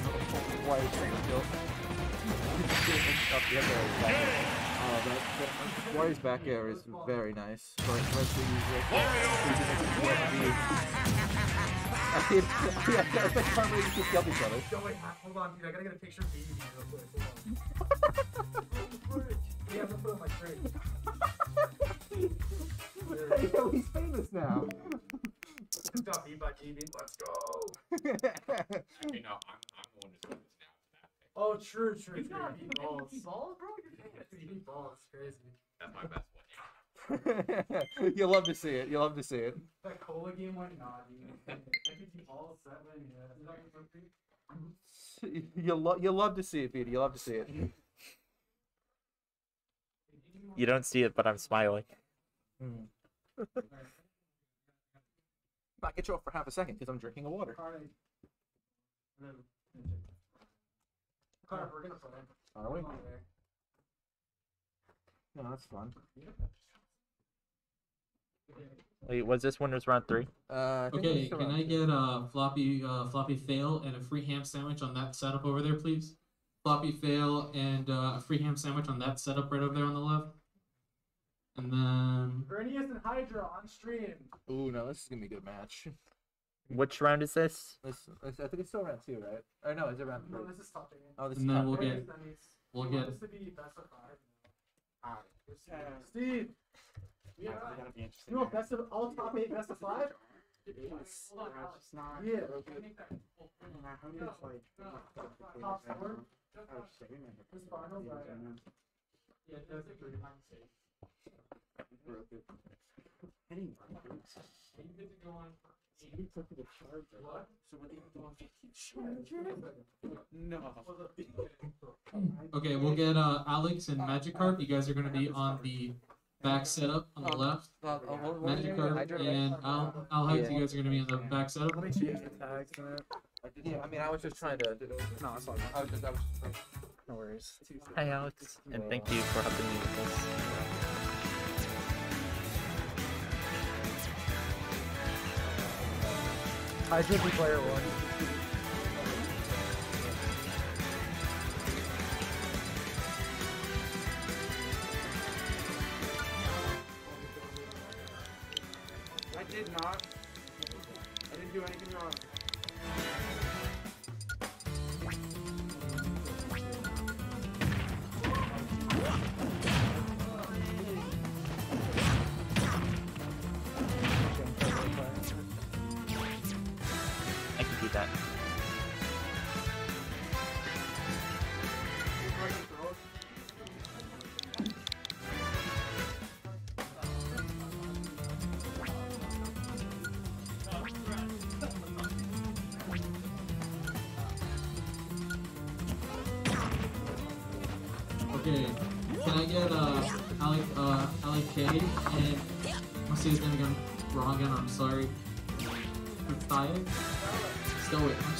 S5: Oh, that, that Wario's back air is very nice. But let's use it. I mean, *laughs* yeah, I can't really keep killing each other.
S2: Yo, wait, uh, hold on, dude. I gotta get a picture of baby real quick. Hold on. *laughs* yeah, I'm gonna put on my fridge.
S5: Hey, yo, he's famous now.
S2: Got beat by GB. Let's go. *laughs*
S10: Actually, no, I'm, I'm the one who's doing this now.
S2: Oh, true, true,
S9: You
S2: true.
S9: got
S2: You
S9: beat
S2: balls.
S9: balls, balls, bro. You're
S2: Dude, you beat balls. Crazy.
S10: That's my best one. *laughs* *laughs*
S5: you love to see it. You love to see it.
S2: That cola game went nah, dude. I could beat balls that way. Yeah. Is that gonna be-
S5: You love you love to see it, Petey. You love to see it.
S6: You don't see it, but I'm smiling. Hmm. *laughs*
S5: Not get you off for half a second because I'm drinking a water.
S2: Carter, we're gonna play.
S5: Are we?
S2: Come.
S5: No, that's fun.
S6: Wait, was this winners round three?
S5: Uh, I
S3: Okay, can I get a floppy uh, floppy fail and a free ham sandwich on that setup over there, please? Floppy fail and uh, a free ham sandwich on that setup right over there on the left. And then
S2: Vernius and Hydra on stream.
S5: Ooh, no, this is gonna be a good match. *laughs*
S6: Which round is this?
S5: This, this, I think it's still round two, right? Or no, is it round three?
S2: No, this is top eight.
S5: Oh, this
S3: And
S5: is
S3: then
S5: top
S3: we'll
S5: three.
S3: get-
S2: That means-
S3: we'll
S2: you
S3: get
S2: this to be best of five. Alright. Steve. Yeah.
S9: gonna be interesting.
S2: You want best of all top eight, best of five?
S9: It's
S2: Hold on, Alex.
S9: just not.
S2: Yeah.
S9: How many it's like?
S2: Top four.
S9: Oh shit, we might have
S2: This
S9: to-
S2: finals,
S9: yeah,
S2: right?
S9: I know.
S2: Yeah, that's a great
S9: Broke it. Hitting buttons. He took the charger.
S2: What?
S9: So what are you doing? No.
S3: okay, we'll get uh, Alex and Magikarp. You guys are gonna be on the back setup on the left.
S5: Uh, what- what was your name?
S3: Magikarp and Al Al Hyde, you guys are gonna be on the back setup.
S4: Let me change the tags in it.
S5: Yeah, I mean, I was just trying to.
S4: No, it's all
S5: I was just, I was just.
S4: No worries.
S6: Hi, Alex. And thank you for helping me with this.
S4: Hydra be player one.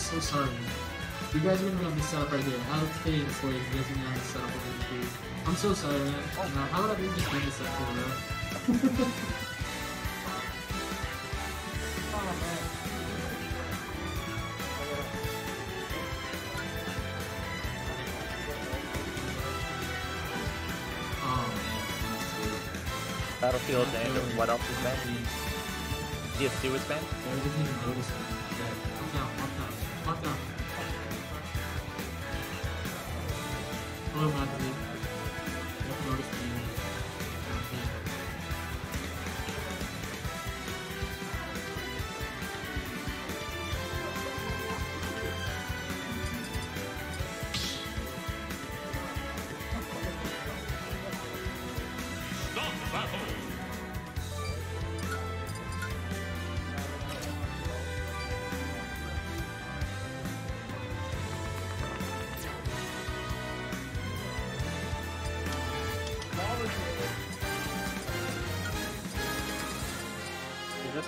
S3: So sorry. You guys are gonna have on this setup right here. Alex K it Stoic. You You guys are gonna be on this setup over here. I'm so sorry, man. Oh. You know, how would I be just doing this up for bro? *laughs* Oh man.
S6: Battlefield and what else is banned?
S3: Please.
S6: DS2 is banned?
S3: I didn't even notice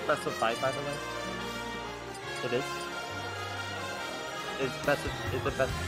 S6: specified, by the way? It is? Is specif- is it best?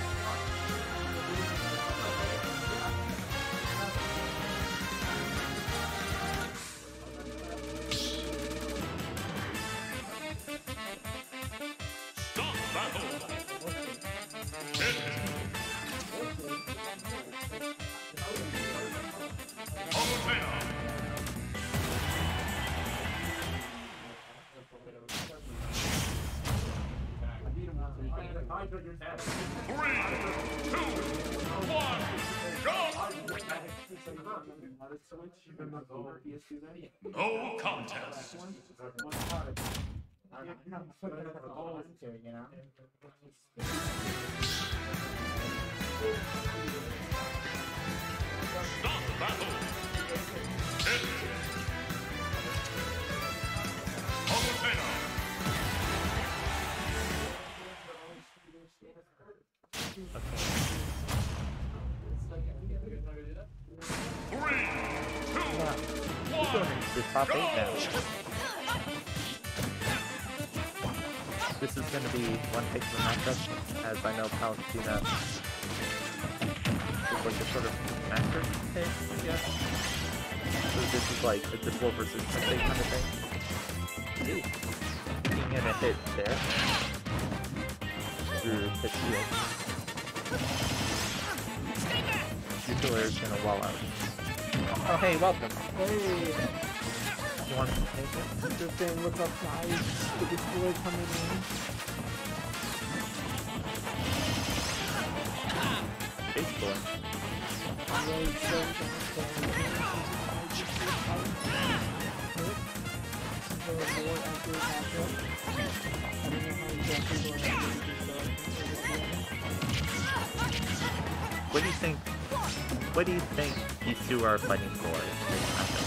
S6: Like a Diplo versus Sensei kind of thing. Ooh. Taking in a hit there. Through hit shield. Nuclear is gonna wall out. Oh hey, welcome.
S7: Hey,
S6: You want to take it?
S7: just saying, what's up, guys? The display coming in.
S6: Baseball.
S7: Alright, so, so, the
S6: What do you think? What do you think these two are fighting for?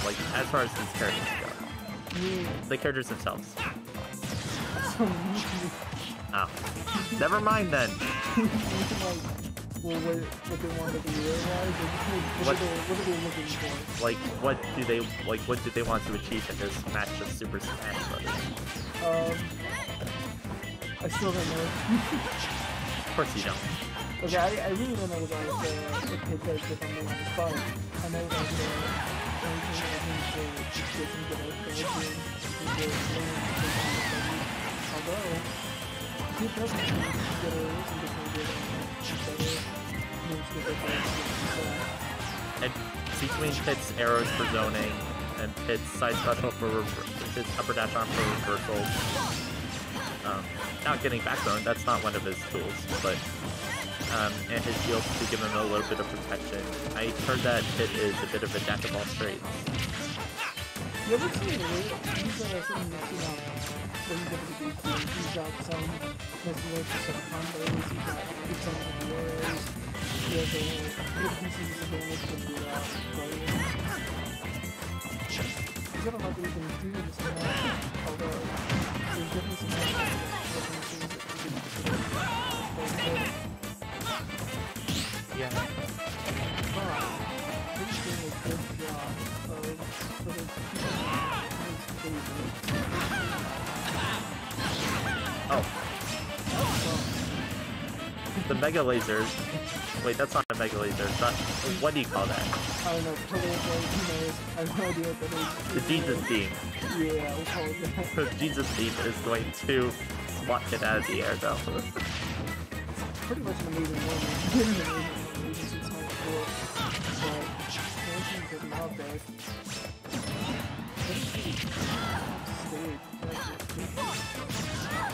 S6: Like, as far as these characters go, the characters themselves. Oh, never mind then. *laughs*
S7: well, what, what they want to be realized, what,
S6: What-
S7: are they, what are they looking for?
S6: Like, what do they like? What do they want to achieve in this match of Super Smash Brothers?
S7: Um, I still don't know.
S6: Of course you don't.
S7: Okay, I, I really don't know what I was uh, they said if I'm the spot. I know that uh, everything that means uh, just get some good at coaching, some good learning, some. Although, he doesn't seem to get a some different good better moves with the fights.
S6: And between Pit's arrows for zoning and Pit's side special for Pit's upper dash arm for reversal. Um, not getting backbone, that's not one of his tools, but um, and his shields to give him a little bit of protection. I heard that Pit is a bit of a jack of all trades.
S7: You ever the to some combos, some arrows. He has a good pieces of advantage from the players. Got a lot that can do in this although there's definitely some
S6: Yeah.
S7: But he's doing a good job of sort of keeping his favor.
S6: Oh, the Mega Lasers. Wait, that's not a Mega Laser. What do you call that?
S7: I don't know, totally like, who knows? I have no idea what that
S6: The
S7: is.
S6: Jesus Beam.
S7: Yeah, we'll call it that. *laughs*
S6: The Jesus Beam is going to swat it out of the air, though.
S7: Pretty much an amazing one. *laughs* before. But, mentioning the mob deck. Pretty stage.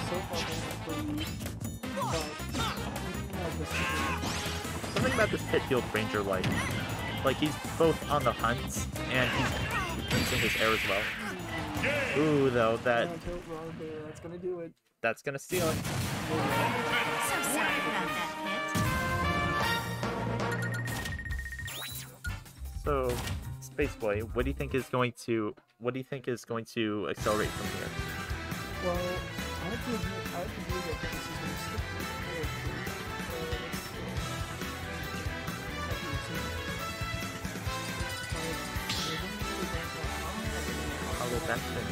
S7: So far, been pretty. But, yeah, the super.
S6: Something about this Pitfield Ranger, like, like he's both on the hunt and he's using his air as well. Ooh, though, that
S7: Down tilt wrong there, that's gonna do it.
S6: that's gonna steal it.
S11: So sorry about that,
S6: So, Space Boy, what do you think is going to what do you think is going to accelerate from here?
S7: Well, I have to admit, I have to believe that this is going to stick with the character. Uh, let's see.
S6: Hollow Bastion.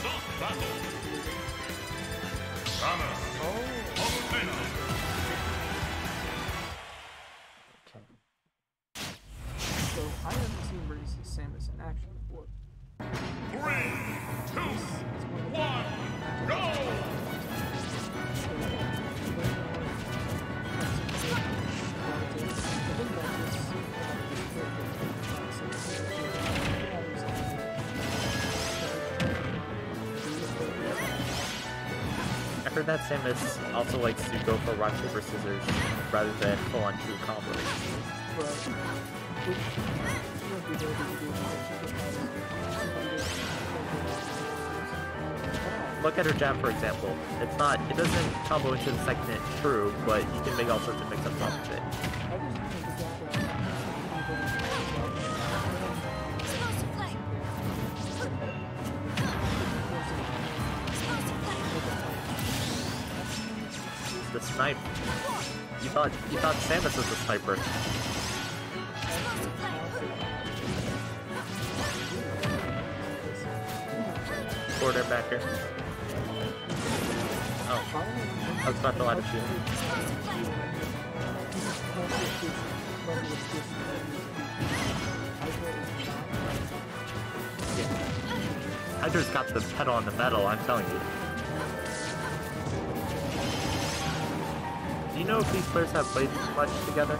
S12: Stop battle. Samus.
S7: That Samus also likes to go for rock, paper, scissors rather than full on true
S6: a
S7: Look at her jab, for example. It's not, it doesn't combo into the second true, but you can make all sorts of mix-ups off of it. You thought, you thought Samus was a sniper.
S13: Explosive flame.
S7: Forward backer. Oh, I was about to lie to you. Hydra's got the pedal on the metal, I'm telling you. You know if these players have played much together?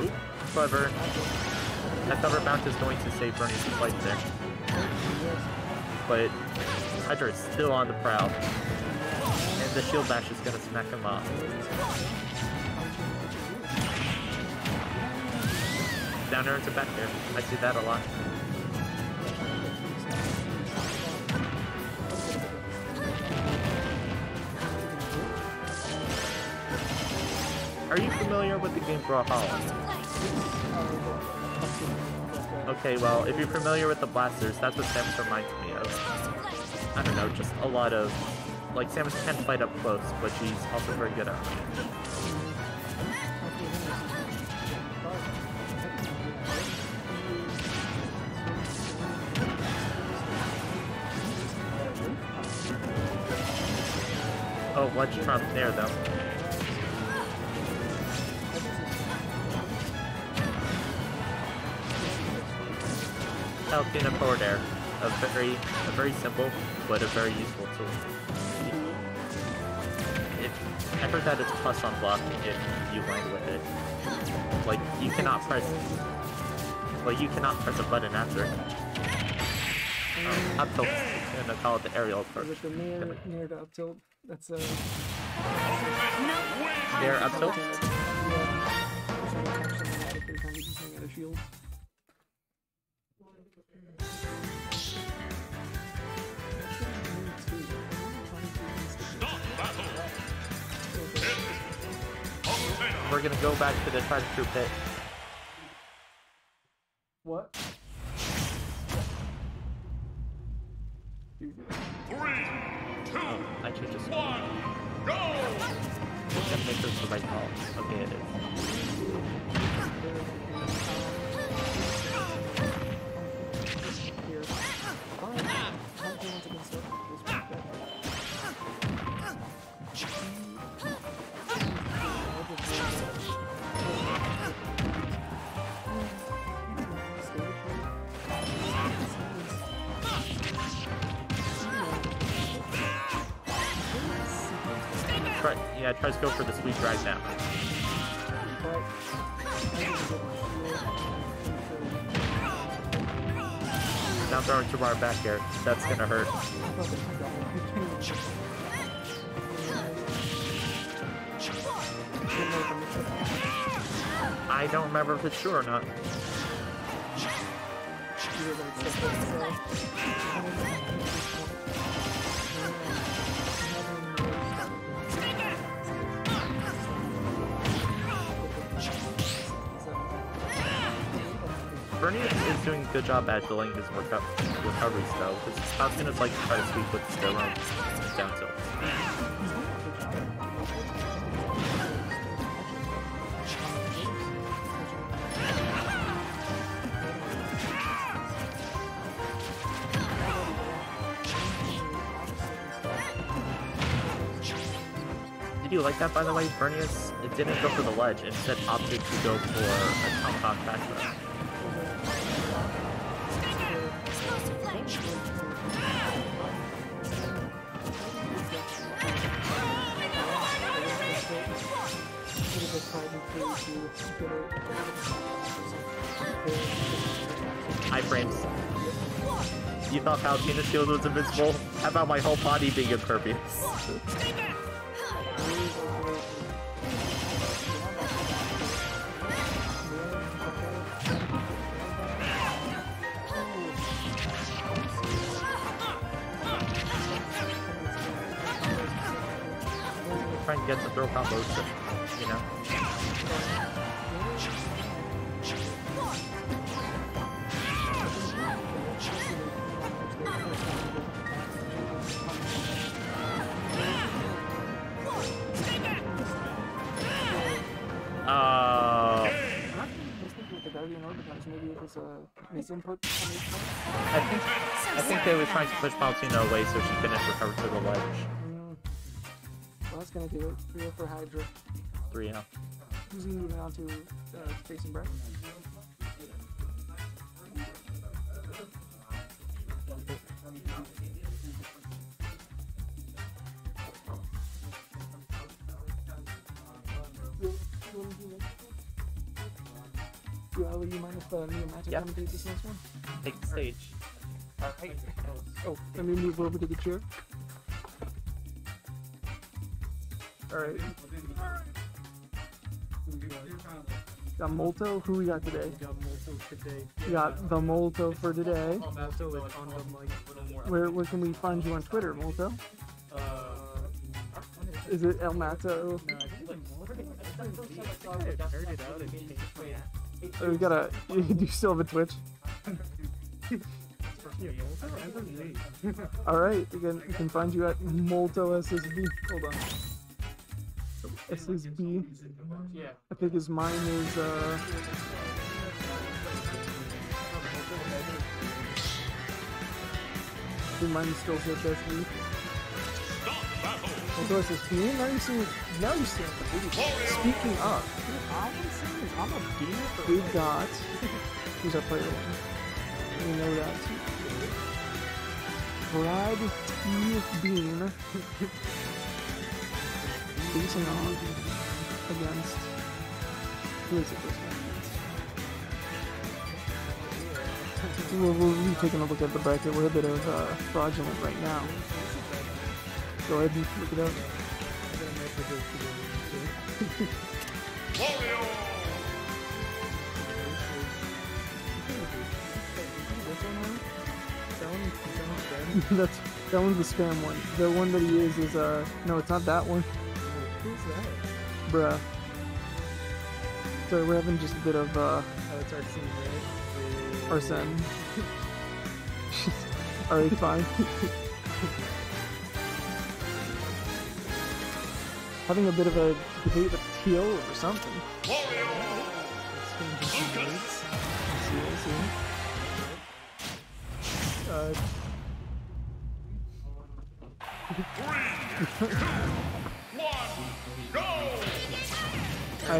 S7: Oop, clever. That cover bounce is going to save Bernie's life there. But Hydra is still on the prowl. And the shield bash is gonna smack him off. Down air into back air. I see that a lot. Are you familiar with the game Brawlhalla? Okay, well, if you're familiar with the blasters, that's what Samus reminds me of. I don't know, just a lot of... Like, Samus can fight up close, but she's also very good at range. Ledge trump there, though. Falcon and forward air. A very, a very simple, but a very useful tool. It, I heard that it's plus on block if you land with it. Like, you cannot press... Well, you cannot press a button after. Um, up tilt. and gonna call it the aerial approach.
S6: With the near, near to up tilt, that's uh,
S7: Air up tilt?
S6: yeah. It's like attach something automatically from using at a shield.
S14: Stop battle. Hit.
S7: We're gonna go back to the charge troop pit.
S6: What?
S14: Three, two,
S7: Oh, I should just...
S14: one, go!
S7: Gotta make this the right call. Okay, it is. That's gonna hurt. I don't remember if it's true or not. Bernie is doing a good job at delaying his reco recoveries though, because is like try to sweep with own down tilt. Did you like that by the way, Bernius? It didn't go for the ledge, instead opted to go for a tomahawk back a
S6: Iframes. You thought Palutena's shield was invincible? How about my whole body being impervious? Trying to get the throw combos, but, you know.
S7: Was a misinput on.
S6: I think I think they were trying to push Palutena away so she couldn't recover to the ledge.
S7: Mm. Well, that's gonna do it. Three for Hydra.
S6: Three, yeah.
S7: Who's moving on to uh, facing Brett? Yeah, will you mind if uh, me and Matt
S6: Yep.
S7: commentate this next one?
S6: Take the stage.
S7: Oh, let me move over to the chair. Alright. Got Molto. Who we got today?
S2: got Molto today.
S7: We got the Molto for today.
S2: Molto is on the mic.
S7: Where where can we find you on Twitter, Molto?
S2: Uh,
S7: Is it El Mato?
S2: no, I think I nerded out and changed my
S7: Oh, we gotta. *laughs* Do you still have a Twitch?
S2: Yeah, Molto? I don't know.
S7: All right, we can we can find you at Molto SSB. Hold on. SSB.
S2: Yeah.
S7: I think his mine is uh. I think mine still says SSB. Molto SSB. Now you see. Now you see. Speaking of,
S2: I am saying I'm a gamer for
S7: we've got. Who's our player one? We know that. Brad T. Bean facing off against who is it this one? We're, we're we're taking a look at the bracket. We're a bit of uh, fraudulent right now. Go ahead and look it up. *laughs* *laughs* That's that one's the spam one. The one that he is is uh no, it's not that one.
S2: Who's that?
S7: Bruh. Sorry, we're having just a bit of uh
S2: Oh, it's Arsene, right?
S7: Arsene. *laughs* Alright, fine. having a bit of a debate with Teal over something. Uh, I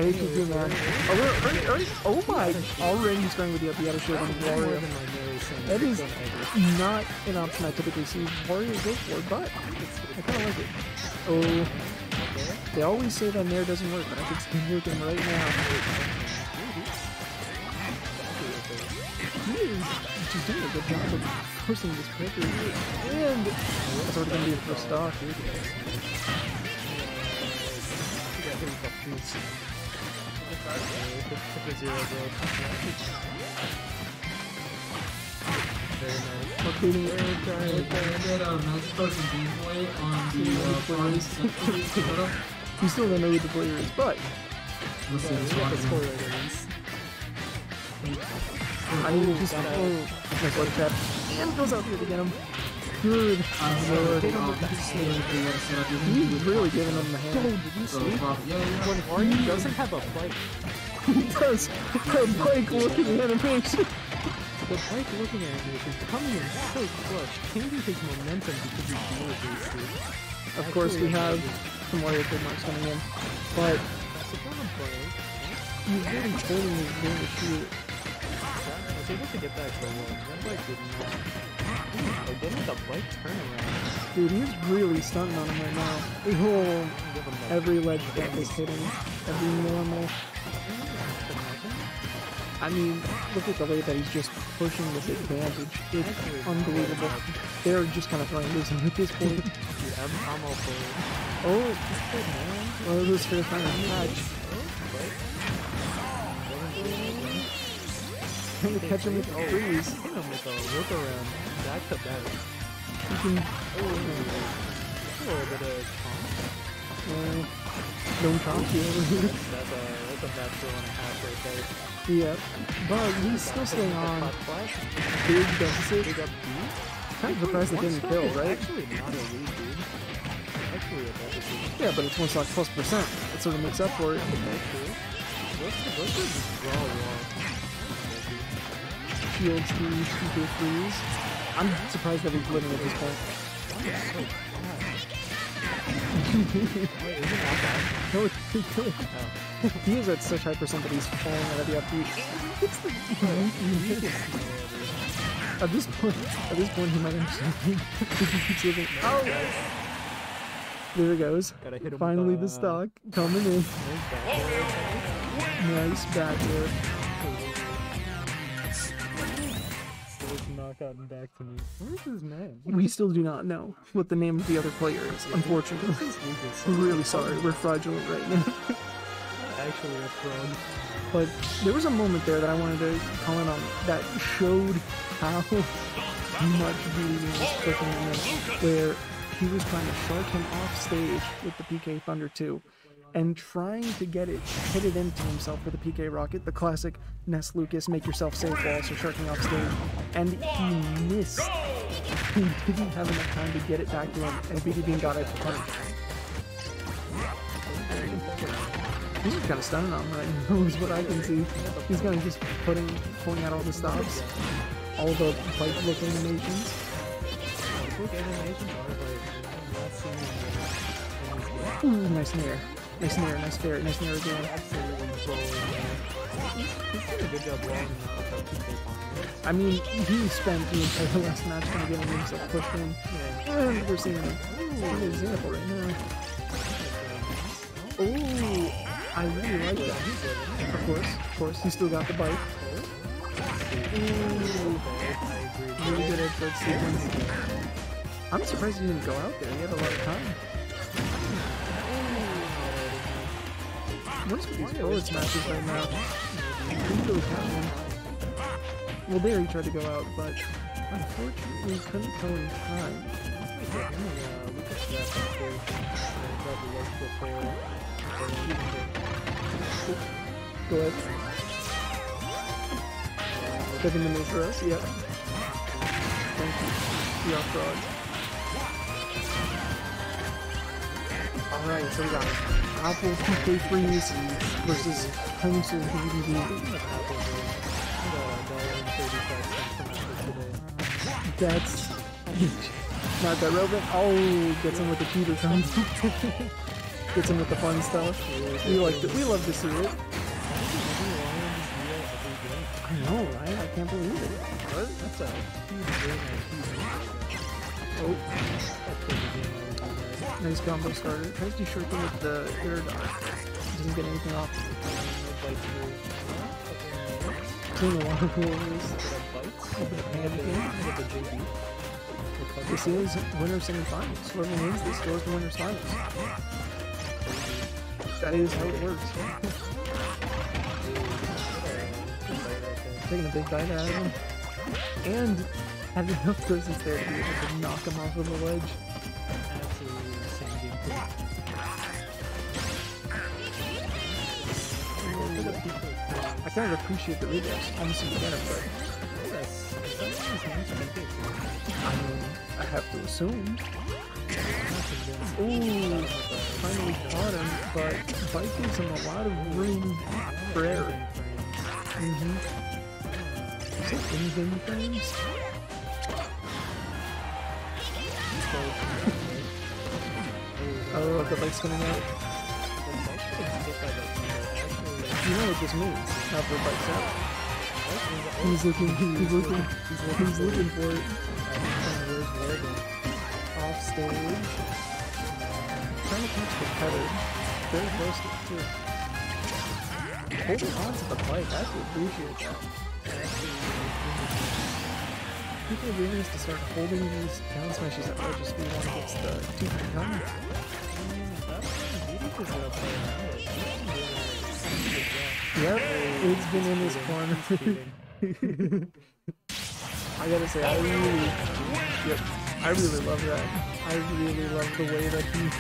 S7: hate you too, man. Oh, we're, already, already, oh my! Already starting with the Epiata shield on Wario. That is not an option I typically see Wario go for, but I kind of like it. Oh, they always say that Nair doesn't work, but I can see working right now. He is just doing a good job of forcing this character, and that's already gonna be the first stock. Locating air
S3: I did a nice person gameplay on the uh, Ferrari Century setup.
S7: You still don't know who the player is, but
S3: Let's see, this one again.
S7: I need to just oh, nice tap. And goes out here to get him. Good. Lord.
S3: just say everything what I said. I did
S7: He's really giving him the hand.
S3: So, prob- yeah, yeah,
S2: When Wario doesn't have a bike,
S7: He does. A bike looking animation.
S2: the bike looking at him is coming in so clutch, changing his momentum because he's dual boosted.
S7: Of course, we have some Wario trademarks coming in, but
S2: That's the problem, bro.
S7: he's really holding his game to shoot.
S9: Was able to get back to one. That bike did not. Again with the bike turnaround.
S7: Dude, he's really stunting on him right now. Oh,
S9: Give him
S7: every ledge that is hitting, every normal. I mean, look at the way that he's just pushing this advantage. It's unbelievable. They're just kind of throwing this in at this point.
S9: Dude, I'm, I'm all for it.
S7: Oh,
S9: Good, man.
S7: well, this is fair final catch. Trying to catch him with the freeze.
S9: Hit him with a whip around. Back to back.
S7: He can,
S9: Oh, a little bit of
S7: uh, don't comp you over here.
S9: That's a, *laughs* that's a natural and a half right there.
S7: Yeah, but he's still staying on big deficit.
S9: Big up B.
S7: Kind of surprised they didn't kill, right?
S9: Actually not a lead, dude. Actually a deficit.
S7: Yeah, but it's one stock plus percent. That sort of makes up for it.
S9: Actually. What's the, what's the draw?
S7: PK freeze. I'm surprised that he's living at this point.
S9: Wait, isn't bad?
S7: No, it's pretty good. He is at such high percent that he's falling out of the upbeat. It's *laughs* the at this point, at this point, he might actually *laughs* if he keeps living. Oh, there it goes.
S9: Gotta hit him
S7: Finally, the stock coming in.
S9: Nice back there. Not gotten back to me. Where's his name?
S7: We still do not know what the name of the other player is, *laughs* unfortunately. We're really sorry. We're fraudulent right now. *laughs*
S9: Actually a fraud.
S7: But there was a moment there that I wanted to comment on that showed how *laughs* much Julian was cooking in this, where he was trying to shark him off stage with the PK Thunder 2 and trying to get it, hit it into himself with the PK Rocket, the classic Ness Lucas, make yourself safe while also sharking off stage. And he missed. He didn't have enough time to get it back to him, and BD Bean got it punch. He's just kind of stunning on right now, is what I can see. He's kind of just putting, pulling out all the stops, all the fight look animations. Ooh, nice nair. Nice nair, nice fair, nice nair again. I mean, he spent the entire last match kind of getting himself pushed in. And we're seeing an example right now. Ooh, I really like that. Of course, of course, he still got the bite. Ooh, really good that sequence. I'm surprised he didn't go out there. He had a lot of time. What is with these forward smashes right now? Really. Well, there he tried to go out, but unfortunately couldn't go in time. Go ahead. Taking the move for us, yep. Thank you. We are Alright, so we got Apple PK Freeze versus Pencil BBB. That's not that relevant. Oh, gets him with the cheater combo. gets him with the fun stuff. We like to, we love to see it. I know, right? I can't believe it.
S9: That's a huge game
S7: Oh, nice combo starter. Tries to short them with the air dodge. Doesn't get anything off. Seeing a lot of rules. This is winner semifinals. Whoever wins this goes to winners finals. That is how it works. Taking a big bite out of him. And have enough presence there to be able to knock him off of the ledge. I kind of appreciate the in the beginning, but I mean, I have to assume. Ooh, finally caught him, but Bike gives him a lot of room for error. Mm-hmm. Is it frames? Oh, the light's coming out. You know what this means. Now for bike's out. He's looking. He's looking. He's looking for it.
S9: Where's?
S7: Off stage. Trying to catch the cutter. Very close to it too. Holding on to the bike. I actually appreciate that. People really need to start holding these down smashes at be one against the two point counter. Yep, it's been in this corner. *laughs* I gotta say, I really, yep, I really love that. I really love the way that he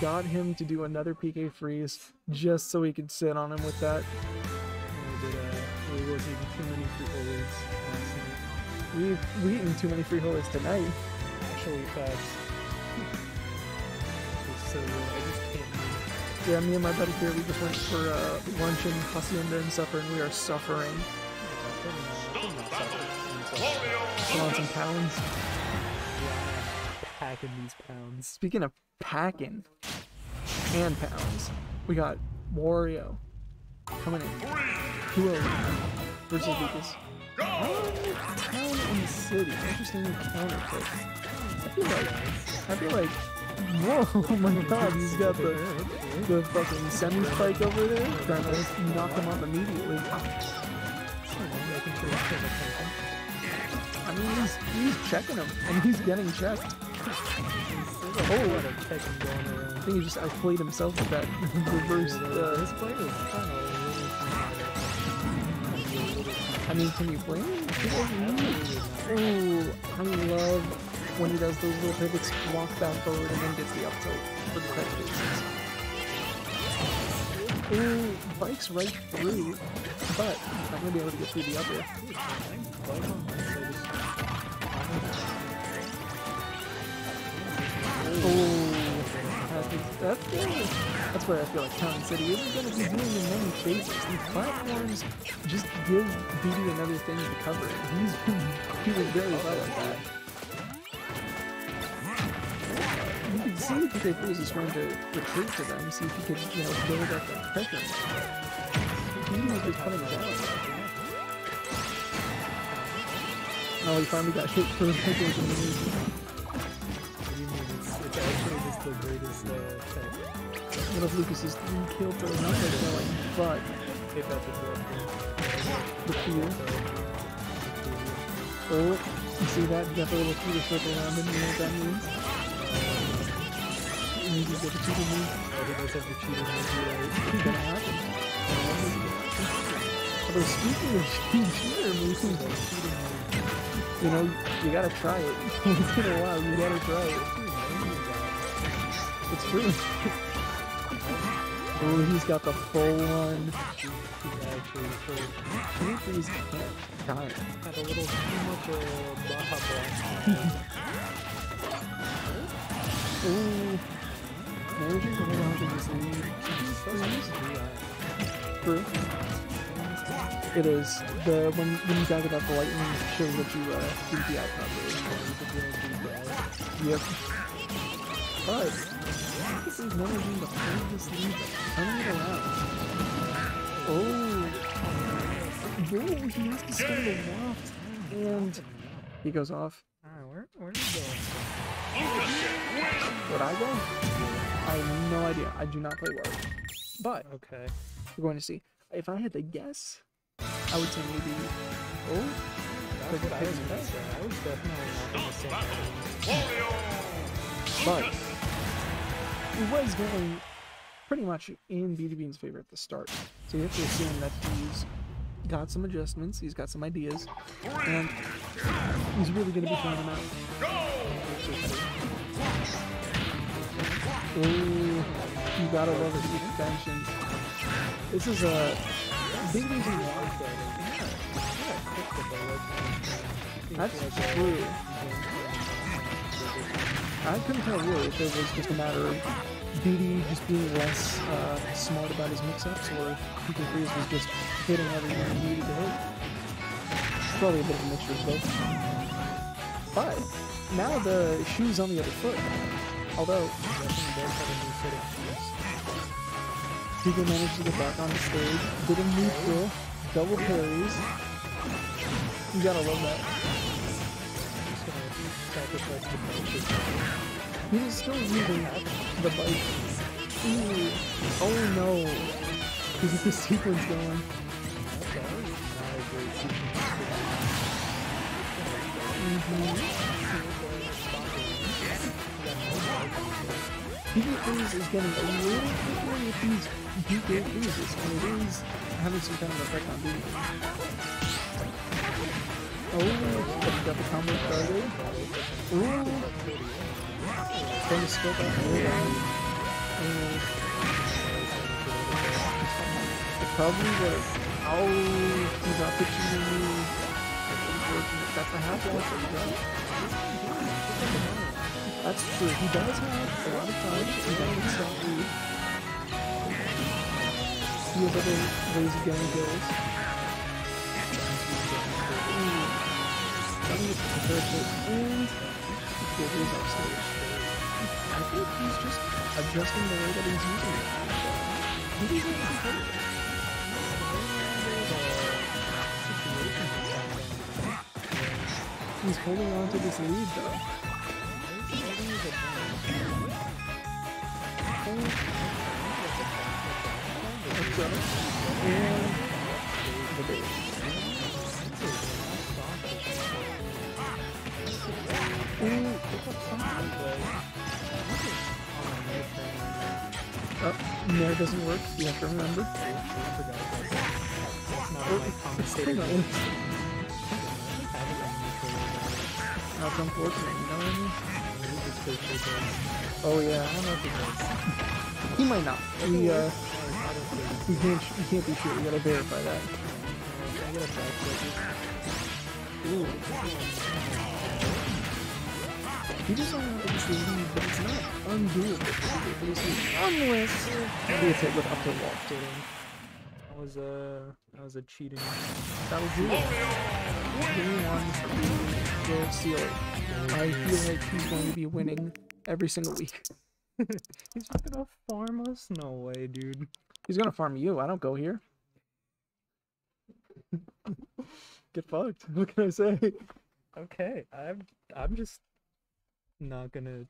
S7: got him to do another PK freeze just so he could sit on him with that.
S9: We did, uh, we was eating too many free holders last night.
S7: We've we eaten too many free holders tonight.
S9: Actually, facts. *laughs* It's so
S7: Yeah, me and my buddy here, we just went for uh, lunch in Hacienda and supper, and we are suffering. Put on some pounds.
S9: Packing these pounds.
S7: Speaking of packing and pounds, we got Wario coming in. 2 versus Lucas. Town and city. Interesting counter pick. I feel like, I feel like, whoa, oh my god, he's got the, the fucking semi spike over there, trying to knock him up immediately. I mean, he's, he's checking him, and he's getting checked. Oh, I think he just outplayed himself with that *laughs* reverse. Uh,
S9: This player is kind of
S7: I mean, can you blame him? Ooh, I love when he does those little pivots, walk back forward, and then gets the up tilt for the credit bases. Ooh, bikes right through, but he's not gonna be able to get through the upper. Oh, that's, that's, that's where I feel like Town City isn't to be doing in many phases. These platforms just give BD another thing to cover. He's been *laughs* doing very well at that. You can see PK Freeze is trying to retreat to them, see if he can, you know, build up that pressure. BD is just cutting down. Oh, he finally got hit for the pickles in the news.
S9: It's actually just the greatest uh, tech.
S7: One of Lucas's three kill for the number killing, but
S9: If that's a drop.
S7: the fear. Oh, you see that? You got the little feeder circle around him, you know what that means?
S9: Think that's have the cheater move
S7: It's gonna happen. Although speaking of cheater moves, you know, you gotta try it. *laughs* Once in a while, you gotta try it. It's true. *laughs* oh, he's got the full one. Can't freeze can't
S9: had a little too much uh, Baja Blast. *laughs*
S7: Ooh. Managing to hold on to this lead. True. It is. The when when you talk about the lightning shows that you uh the outcome. Yep. But this is managing to hold this lead, turning it around. Oh. Whoa, he has to spend a waft. And he goes off.
S9: Alright, where where are you going?
S7: Would I go? I have no idea. I do not play Wario. But
S9: Okay.
S7: we're going to see. If I had to guess, I would say maybe. Oh,
S9: That's what I was gonna. I was definitely not gonna say that.
S7: but it was going pretty much in BD Bean's favor at the start. So you have to assume that he's got some adjustments, he's got some ideas, and he's really going to be trying them out. Oh, you gotta love the extensions. This is a big reason why. That's true. I couldn't tell really if it was just a matter of BD just being less uh, smart about his mix-ups, or if PK Freeze was just hitting everything he needed to hit. Probably a bit of a mixture of both. But now the shoe's on the other foot. Although Tiga managed to get back on the stage, did a neutral, double parries, You gotta love that. He is still using the bike. Ooh. Oh no. *laughs* Is the sequence going? Mm-hmm. PK Freeze is getting a little quicker with these PK freezes, and it is having some kind of effect on Beanie. Oh, got the combo started. Ooh. Trying to scope out the way And probably. Oh, he's not pitching move. Unfortunate. That's a half. That's true. He does have a lot of time. Mm. He does self lead. He has other ways of getting kills. Ooh. Starting to prepare for and get his upstage. I think he's just adjusting the way that he's using it. Maybe he's not competitive. He's holding on to this lead though. Oh, Nair doesn't work. You have to remember. That's unfortunate, you know what I mean? Oh yeah, I don't know if he does. He might not. We uh, we can't we can't be sure. We gotta verify that. Ooh. He just only have this lead, but it's not undoable. Unless he hit with up to wall.
S9: That was a that was a cheating.
S7: That was it. Game one for the Seal. I feel like he's going to be winning every single week. *laughs*
S9: He's not gonna farm us? No way, dude.
S7: He's gonna farm you. I don't go here. Get fucked. *laughs* What can I say?
S9: Okay, I'm I'm just not gonna,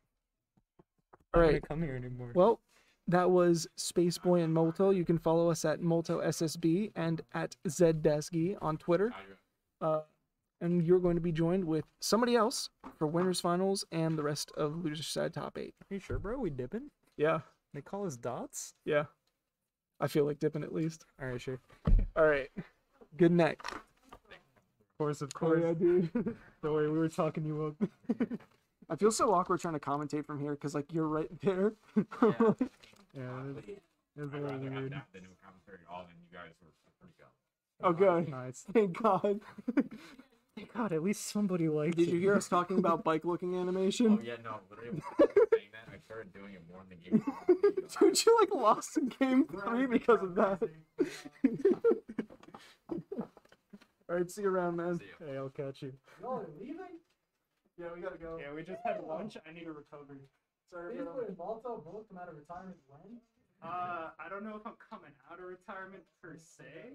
S7: All
S9: not gonna come here anymore.
S7: Well, that was Spaceboy and Molto. You can follow us at Molto SSB and at Zdesgy on Twitter. Uh, and you're going to be joined with somebody else for winners finals and the rest of loser side top eight.
S9: Are you sure, bro? We dipping?
S7: Yeah,
S9: They call us dots?
S7: yeah. I feel like dipping at least.
S9: All right, sure.
S7: All right. Good night.
S9: Of course, of
S7: Oh
S9: course.
S7: yeah, dude. *laughs*
S9: Don't worry, we were talking you up. *laughs*
S7: I feel so awkward trying to commentate from here because like you're right there. *laughs*
S9: Yeah, it- it's a
S10: I'd
S9: little
S10: rather have
S9: weird.
S10: that than commentary all, and you guys were pretty good.
S7: oh good.
S9: Nice.
S7: Thank God.
S9: Thank God, at least somebody liked it.
S7: Did
S9: it.
S7: you hear us talking *laughs* about bike looking animation?
S10: Oh yeah, no, literally I was saying that, I started doing it more in the game.
S7: Dude, you like lost in game three because of that. *laughs* Alright, see you around, man.
S10: See ya.
S9: Hey, I'll catch you.
S2: Y'all leaving?
S7: Yeah, we gotta go.
S9: Yeah, we just had lunch. I need a recovery.
S7: Sorry,
S2: Baseball and Malta both come out of retirement when?
S9: Uh, I don't know if I'm coming out of retirement per se.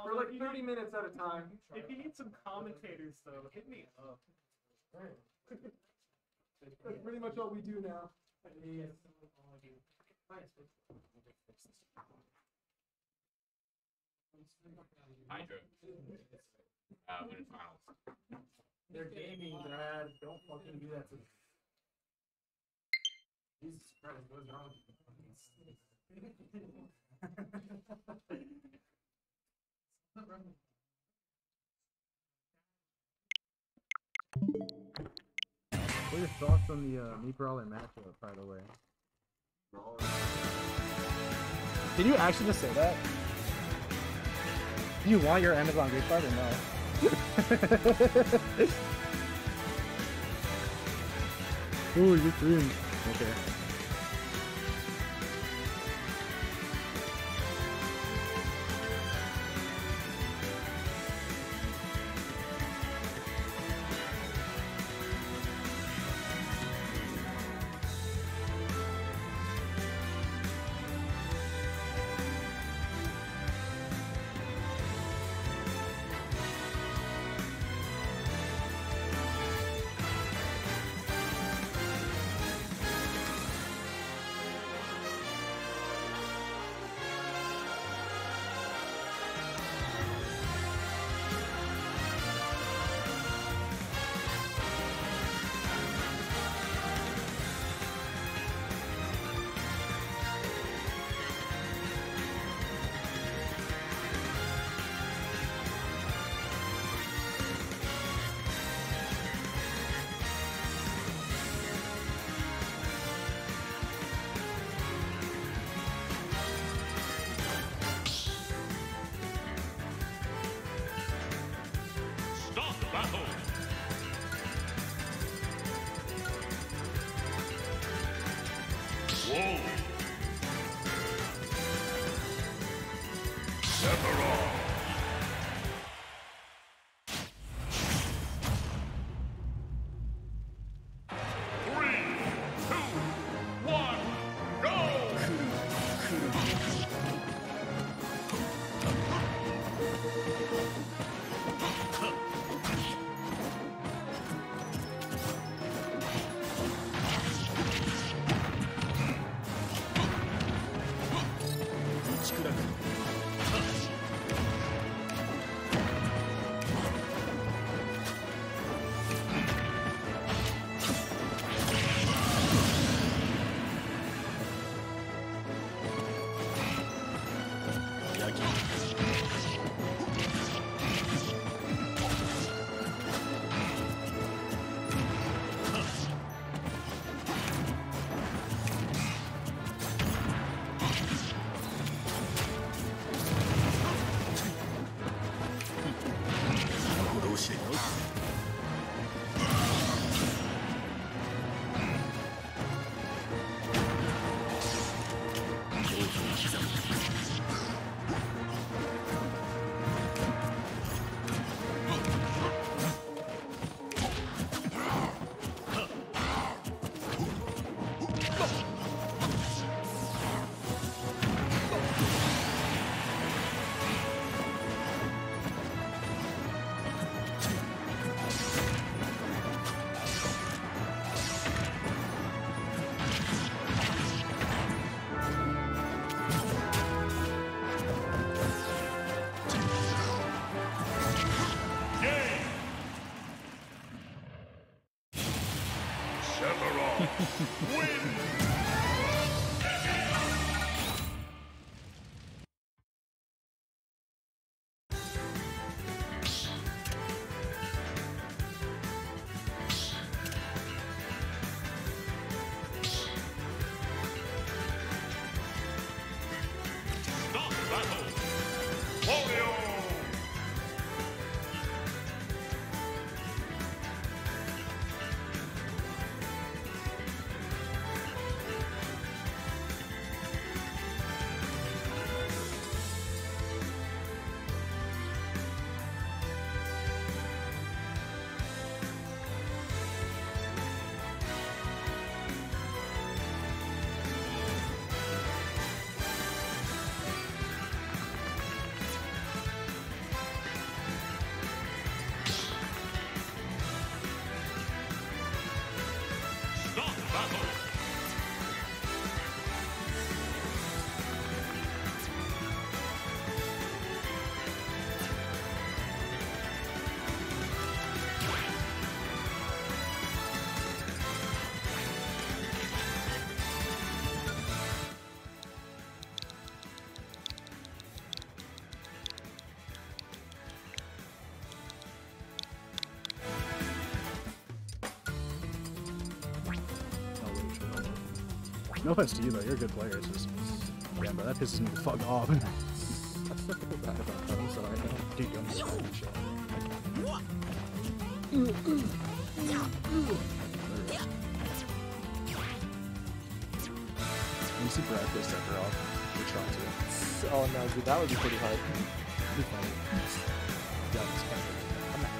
S7: For like 30 minutes at a time.
S9: If you need some commentators, though, hit me up. *laughs*
S7: That's pretty much all we do now.
S10: Hydro. Uh, winners finals.
S2: They're gaming, Brad. Don't fucking do that to me. Jesus Christ, what's wrong with you?
S4: What are your thoughts on the uh, Meat Brawler matchup, by the way? Did you actually just say that? Do you want your Amazon gift card or no? oh, you're green. Okay. No offense to you though, you're a good player. It's just, yeah, bro, that pisses me the fuck off. *laughs*
S5: I'm sorry.
S4: Dude, I'm sorry. Shit. When you see Brad play Sephiroth, you're trying to.
S5: Oh no, dude, that would be pretty hard.
S4: Be funny. Yeah, it's kind I'm not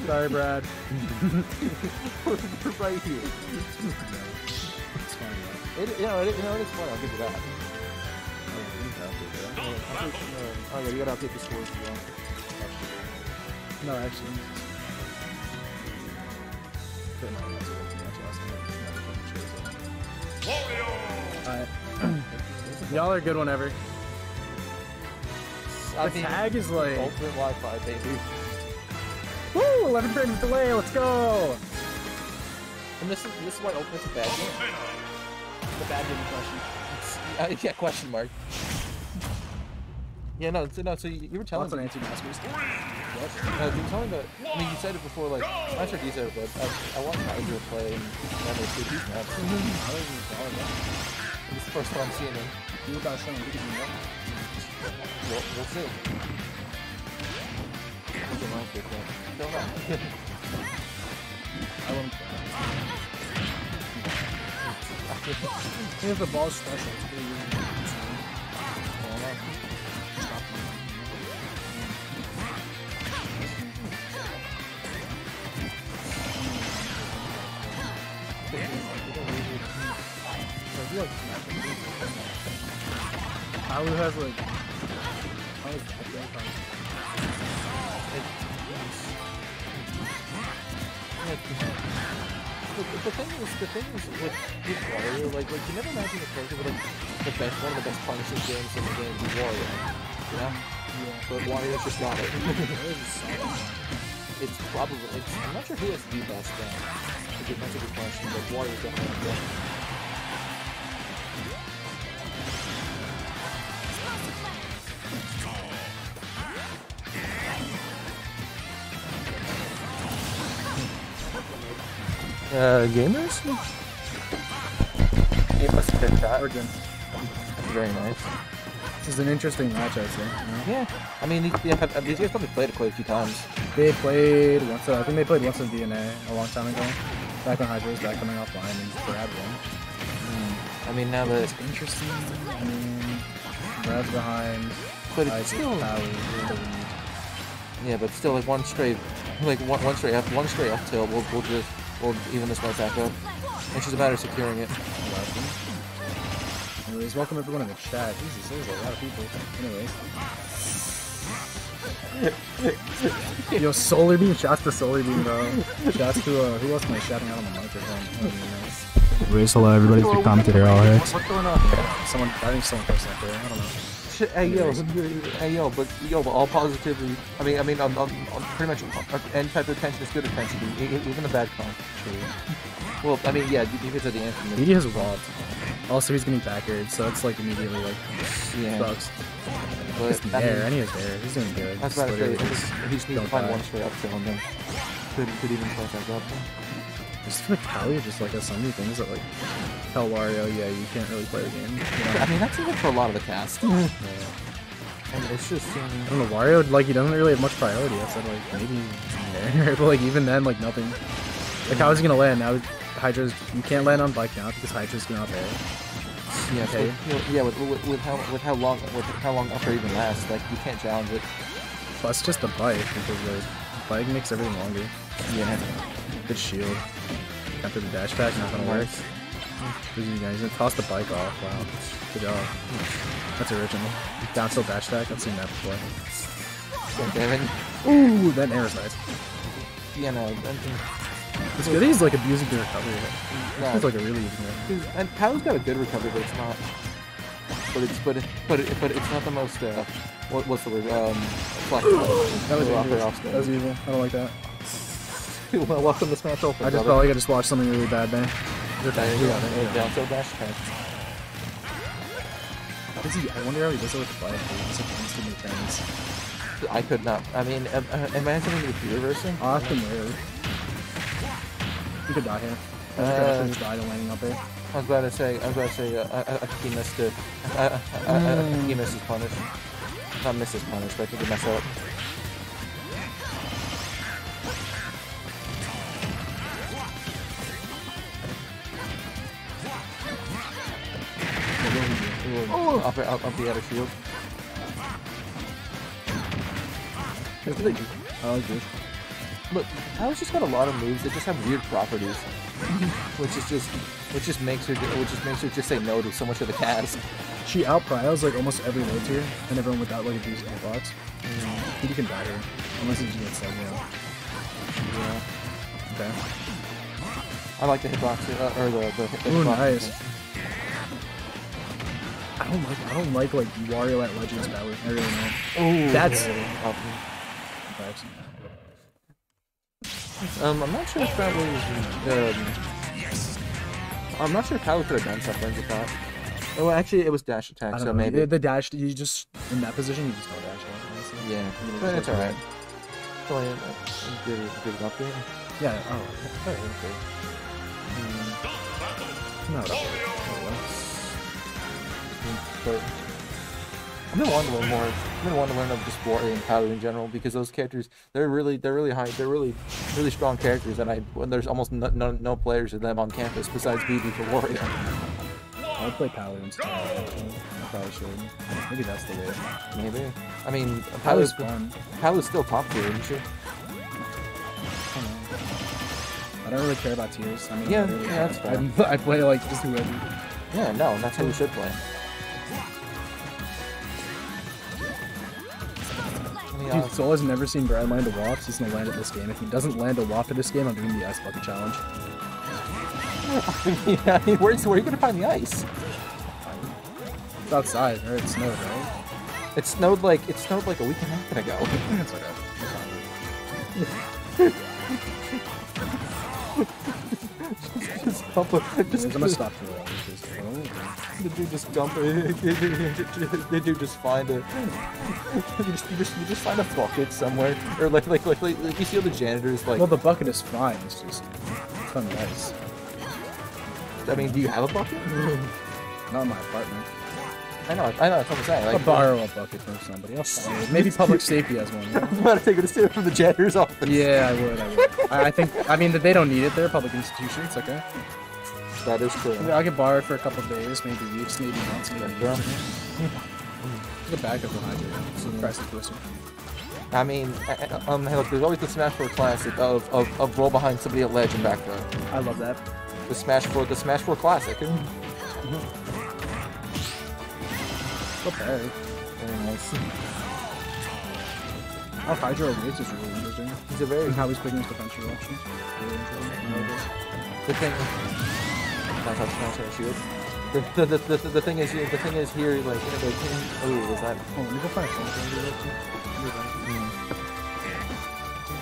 S4: gonna- Sorry, Brad. *laughs*
S5: We're *laughs* right here.
S4: It's funny, though.
S5: It, you know, it, you know, it is fun. I'll give you that.
S4: Oh, you have to, bro.
S5: Oh, I'll take, um, oh yeah, you gotta update the scores as well.
S4: No, actually. Couldn't have answered it too much last night.
S1: Wario.
S4: Alright. Y'all are good whenever.
S5: I
S4: The
S5: mean,
S4: tag is like-
S5: ultimate Wi-Fi, baby.
S4: Woo! 11 frames delay, let's go!
S5: And this is this is why Ultimate's a bad game. It's a bad game question. *laughs* It's, uh, yeah, question mark. Yeah, no, so, no. So you, you were telling
S4: Lots of
S5: me.
S4: anti-maskers.
S5: What? No, you were telling that. I mean, you said it before. Like, I'm not sure if you said it, but I, I watched Hydra play and have a good beat match. It's the first time I'm seeing him.
S4: You got some, you can
S5: We'll, we'll see. Doesn't like it, but don't know.
S4: I wouldn't.
S9: He has the ball special. It's pretty easy.
S4: Palu has like. How is that
S5: The, the thing is, the thing is with, with Wario, like, like you never imagine a character with like the best, one of the best punishing games in the game be Wario. You know? Yeah. But Wario's just not it. it's probably, it's, I'm not sure who has the best game. If you answer the question, but Wario's definitely the best. Uh, gamers?
S6: He must have been shot.
S4: Origin.
S5: Very nice.
S4: This is an interesting match, I'd say. you know?
S5: Yeah. I mean, these, yeah, have, these guys probably played it quite a few times.
S4: They played once. Uh, I think they played once in DNA a long time ago. Back when Hydra was back coming offline and Brad won.
S5: I mean, now that It's
S4: Interesting. I mean, Brad's behind.
S5: But it's still-
S4: Palu, we're in the lead.
S5: Yeah, but still, like one straight, like one, one straight up, one straight up tilt. We'll, we'll just, we'll even this right back up. It's just a matter of securing it.
S4: Anyways, welcome everyone in the chat. Jesus, there's a lot of people. Anyways. *laughs* Yo, Solar Beam, shouts to Solar Beam, bro. Shouts to, uh, who else am I shouting out on the microphone? That would be nice. Anyways, hello everybody, it's the commentator, all right.
S5: What's going on?
S4: Someone, I think someone posted that there, I don't know.
S5: Shit, Hey yo, hey yo, but yo, but all positivity. I mean, I mean, on, on, on pretty much uh, any type of attention is good attention, even the bad kind. Well, I mean, yeah, you guys are the anthem.
S4: Media has evolved. Also, he's getting backered, so it's like immediately like
S5: Yeah.
S4: sucks.
S5: But,
S4: Just
S5: I
S4: there,
S5: mean-
S4: and he is there. He's doing good.
S5: I was about to say, he just, needs to find
S4: die.
S5: one straight up tilt and then could, could even play back up.
S4: Just feel like Kali just like has so many things that like tell Wario, yeah, you can't really play the game. You know?
S5: I mean, that's even for a lot of the cast. *laughs*
S4: Yeah.
S5: And it's just, um,
S4: I don't know, Wario like he doesn't really have much priority. I said like maybe there, *laughs* but like even then like nothing. Like how is he gonna land now? Hydra's you can't land on bike now because Hydra's not there.
S5: yeah,
S4: Okay.
S5: with, yeah, with, with, with how with how long with how long upper even lasts, like you can't challenge it.
S4: Plus just the bike because the bike makes everything longer.
S5: Yeah.
S4: Good shield. After the dash pack, not gonna work. He's gonna, he's gonna toss the bike off. Wow. Good job. That's original. Down tilt dash attack. I've seen that before.
S5: Damn it.
S4: Ooh, that air is nice.
S5: Yeah, no.
S4: It's good. He's like abusing the recovery.
S5: Yeah.
S4: It's like a really easy man.
S5: and Palu's got a good recovery, but it's not. But it's but it, but it, but it's not the most. Uh, what, what's the word? Um, flexible. *gasps*
S4: That was evil.
S5: off
S4: That was evil. I don't like that.
S5: Well, welcome to Smash Ultimate.
S4: I just like I just watched something really bad there.
S5: There you go. There you go. Down tilt dash attack.
S4: How does he? I wonder how he does it with the bike. He's like defense.
S5: I could not. I mean, am, uh, imagine the computer version.
S4: Awesome ah, move. He could die here. I I
S5: Uh,
S4: just died landing up there.
S5: I was about to say. I was about to say. Uh, I, I I think he missed it. I, I, I, I, I think he hmm. misses punish. Not misses punish, but I think he messed up. Up, up, up the other shield.
S4: I like this.
S5: Look, just got a lot of moves that just have weird properties, *laughs* which is just, which just makes her, which just makes her just say no to so much of the cast.
S4: She out pryos like almost every low tier, and everyone without like box.
S5: Mm.
S4: I think you can die her, unless he gets like you know.
S5: Yeah.
S4: Okay.
S5: I like the hitbox uh, or the the, the
S4: Ooh, nice. I don't like I don't like like Wario at Legends power. I really don't.
S5: Ooh,
S4: That's
S5: yeah. Um, I'm not sure if that was. Um, I'm not sure if Palu could have done something with that. Oh, actually, it was dash attack, so
S4: know.
S5: maybe.
S4: the, the dash. You just in that position, you just don't dash. Honestly.
S5: Yeah, but it's alright. So, yeah, good, good update.
S4: Yeah. Oh. Okay. okay. No.
S5: But I've been wanting to learn more. I've been wanting to learn of just Wario and Paladin in general because those characters they're really they're really high they're really really strong characters and I when there's almost no, no, no players of them on campus besides BB for Wario.
S4: I would play Paladins. I probably should. Maybe that's the way.
S5: Maybe. I mean,
S4: Paladin's
S5: Paladin's
S4: fun.
S5: Paladin's still top tier, isn't she?
S4: I don't know. I don't really care about tiers. I mean,
S5: Yeah,
S4: I really
S5: yeah, that's
S4: don't. I, *laughs* I play like just whoever.
S5: Yeah, no, that's how you should play.
S4: Dude, Soul has never seen Brad land a waft. He's gonna land it this game. If he doesn't land a waft in this game, I'm doing the ice bucket challenge. *laughs*
S5: yeah, where's where are you gonna find the ice?
S4: It's outside, right? It snowed, right?
S5: It snowed like it snowed like a week and a half ago. *laughs*
S4: it's okay. *laughs*
S5: just dump it. Just,
S4: I'm gonna stop for a while. because- *laughs*
S5: The dude just dump it. *laughs* The dude just find it. *laughs* You just, you just you just find a bucket somewhere, or like like like, like, like you see all the janitors like.
S4: Well, the bucket is fine. It's just it's on the ice.
S5: I mean, do you have a bucket?
S4: Not in my apartment.
S5: I know, I know. That's what I'm saying.
S4: I'll borrow a bucket from somebody. I'll find it. Maybe public safety has one.
S5: I'm gonna take it to from the janitor's office.
S4: Yeah, I would. I would. I, I think. I mean, they don't need it. They're a public institution. It's okay.
S5: That is true.
S4: I I'll get borrowed for a couple of days, maybe weeks, maybe months, maybe
S5: Yeah.
S4: years. Get back up behind you. So price is twister.
S5: I mean, um, look, there's always the Smash 4 classic of, of, of roll behind somebody at ledge and back throw.
S4: I love that.
S5: The Smash 4, the Smash 4 classic. *laughs*
S4: Bad.
S5: Very nice. *laughs*
S4: How Hydro Waves is really interesting.
S5: He's a very
S4: And how he's picking his defensive options. Really interesting. Love this.
S5: The thing, that's how Smash has shield. The, the, the, the, the thing is, here- the thing is here, like, oh, you know, like, oh, was that?
S4: Oh, me go find a phone charger real quick.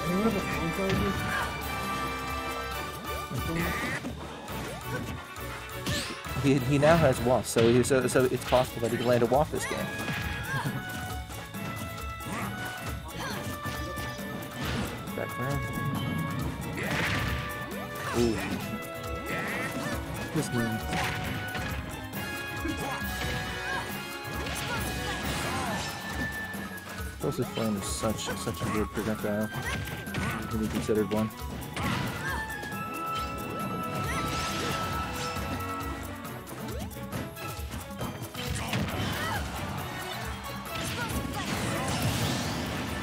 S15: Anyone have a phone charger?
S5: He, he now has Waft, so, he, so so it's possible that he can land a Waft this game. Back there. Ooh. This moon. Explosive Flame is such such a weird projectile. To be considered one.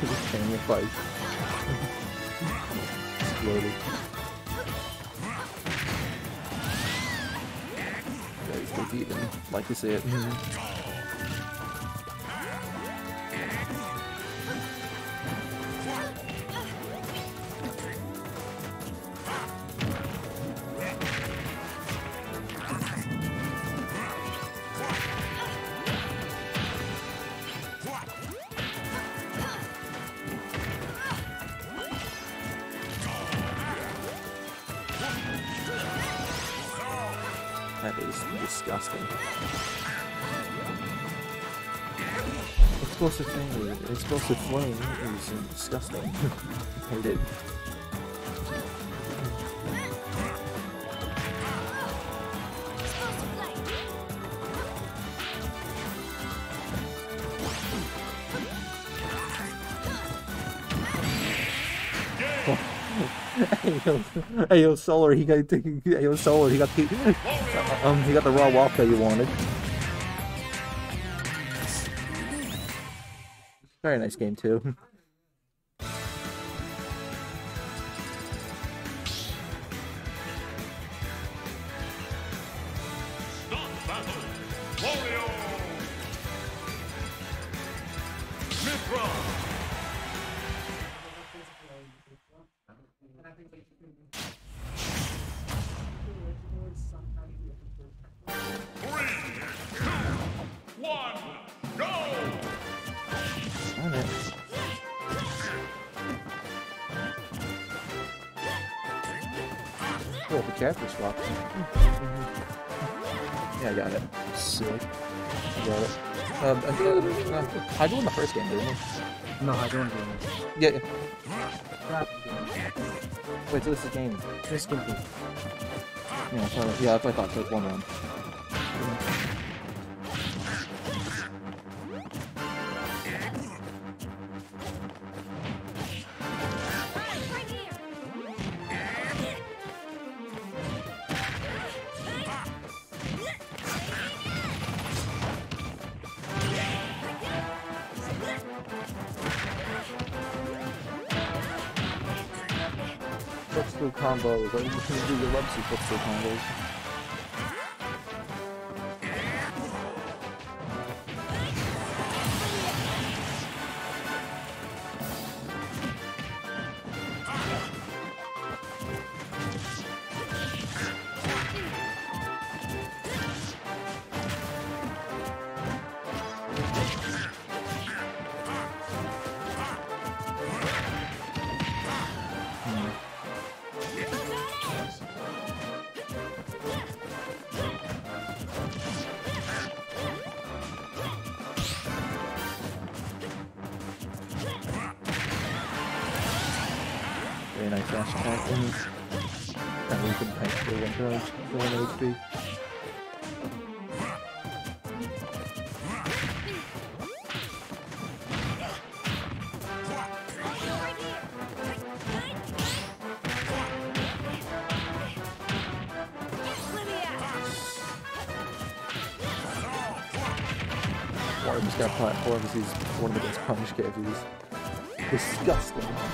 S5: Just chain your fight. Exploded. Like to see it. That Explosive flame, explosive flame is disgusting. *laughs* Hate it. *laughs* hey, yo, hey, yo, Solar, he got, *laughs* hey, yo, Solar, he got the, um, he got the raw walk that you wanted. Very nice game too. *laughs* character. Mm-hmm. Yeah, I got it.
S4: Sick.
S5: I got it. Um, I think I, uh, won the first game, didn't he?
S4: No, Hydro won the
S5: Yeah, yeah. Wait, so this is the game?
S4: This game.
S5: Yeah, I thought, yeah, I thought. take 1-1. Combos. Are you can do your platforms. He's one of the best punish KFs. Disgusting.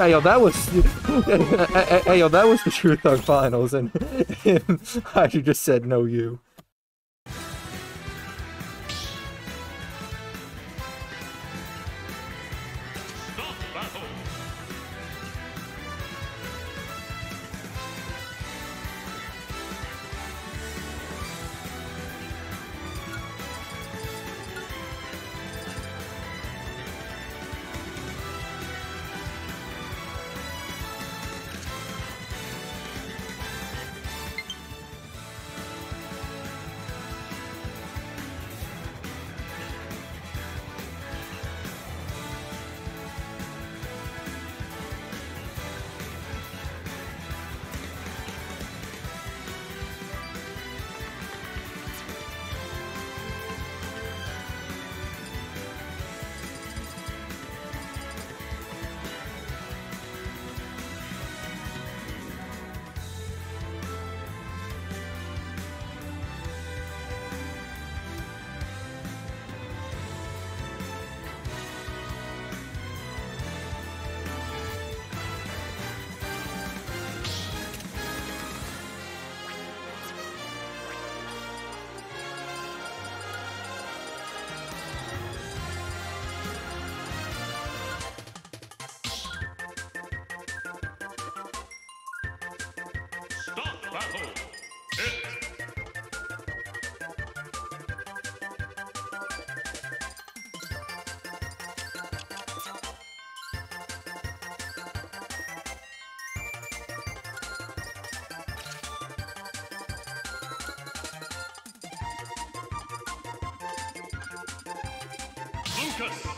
S5: Hey yo, that was *laughs* hey, yo, that was the True Thug Finals, and *laughs* him, I just said no you.
S16: Lucas.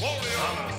S1: Warriors!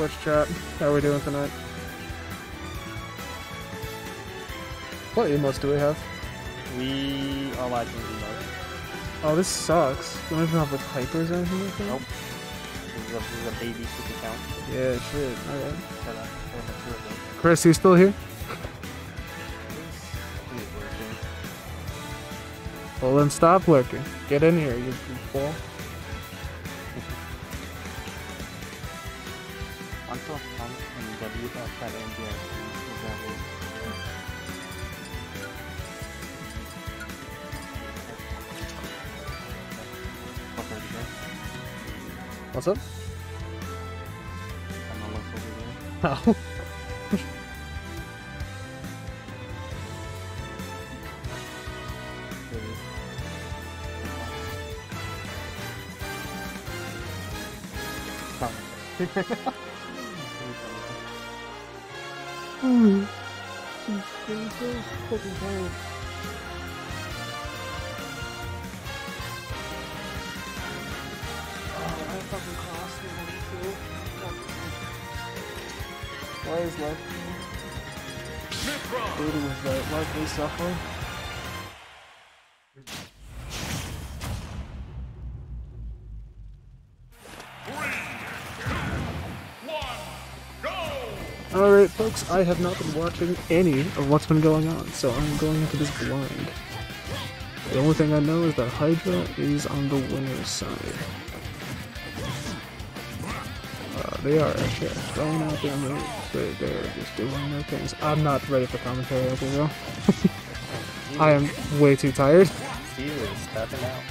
S7: Twitch chat. How are we doing tonight? What emotes do we have?
S6: We oh, are watching emotes.
S7: Oh, this sucks. You don't even have like hypers or anything like that?
S6: Nope. This is a, this is a baby super count.
S7: Yeah, shit. Alright. Chris, you still here? Well, then stop lurking. Get in here, you fool. Fucking. Oh, I fucking. Why is life? Dude, was that likely suffering? I have not been watching any of what's been going on, so I'm going into this blind. The only thing I know is that Hydra is on the winner's side. Uh, they are actually throwing out their moves. They, they're just doing their things. I'm not ready for commentary over though. *laughs* I am way too tired.
S6: Stepping out.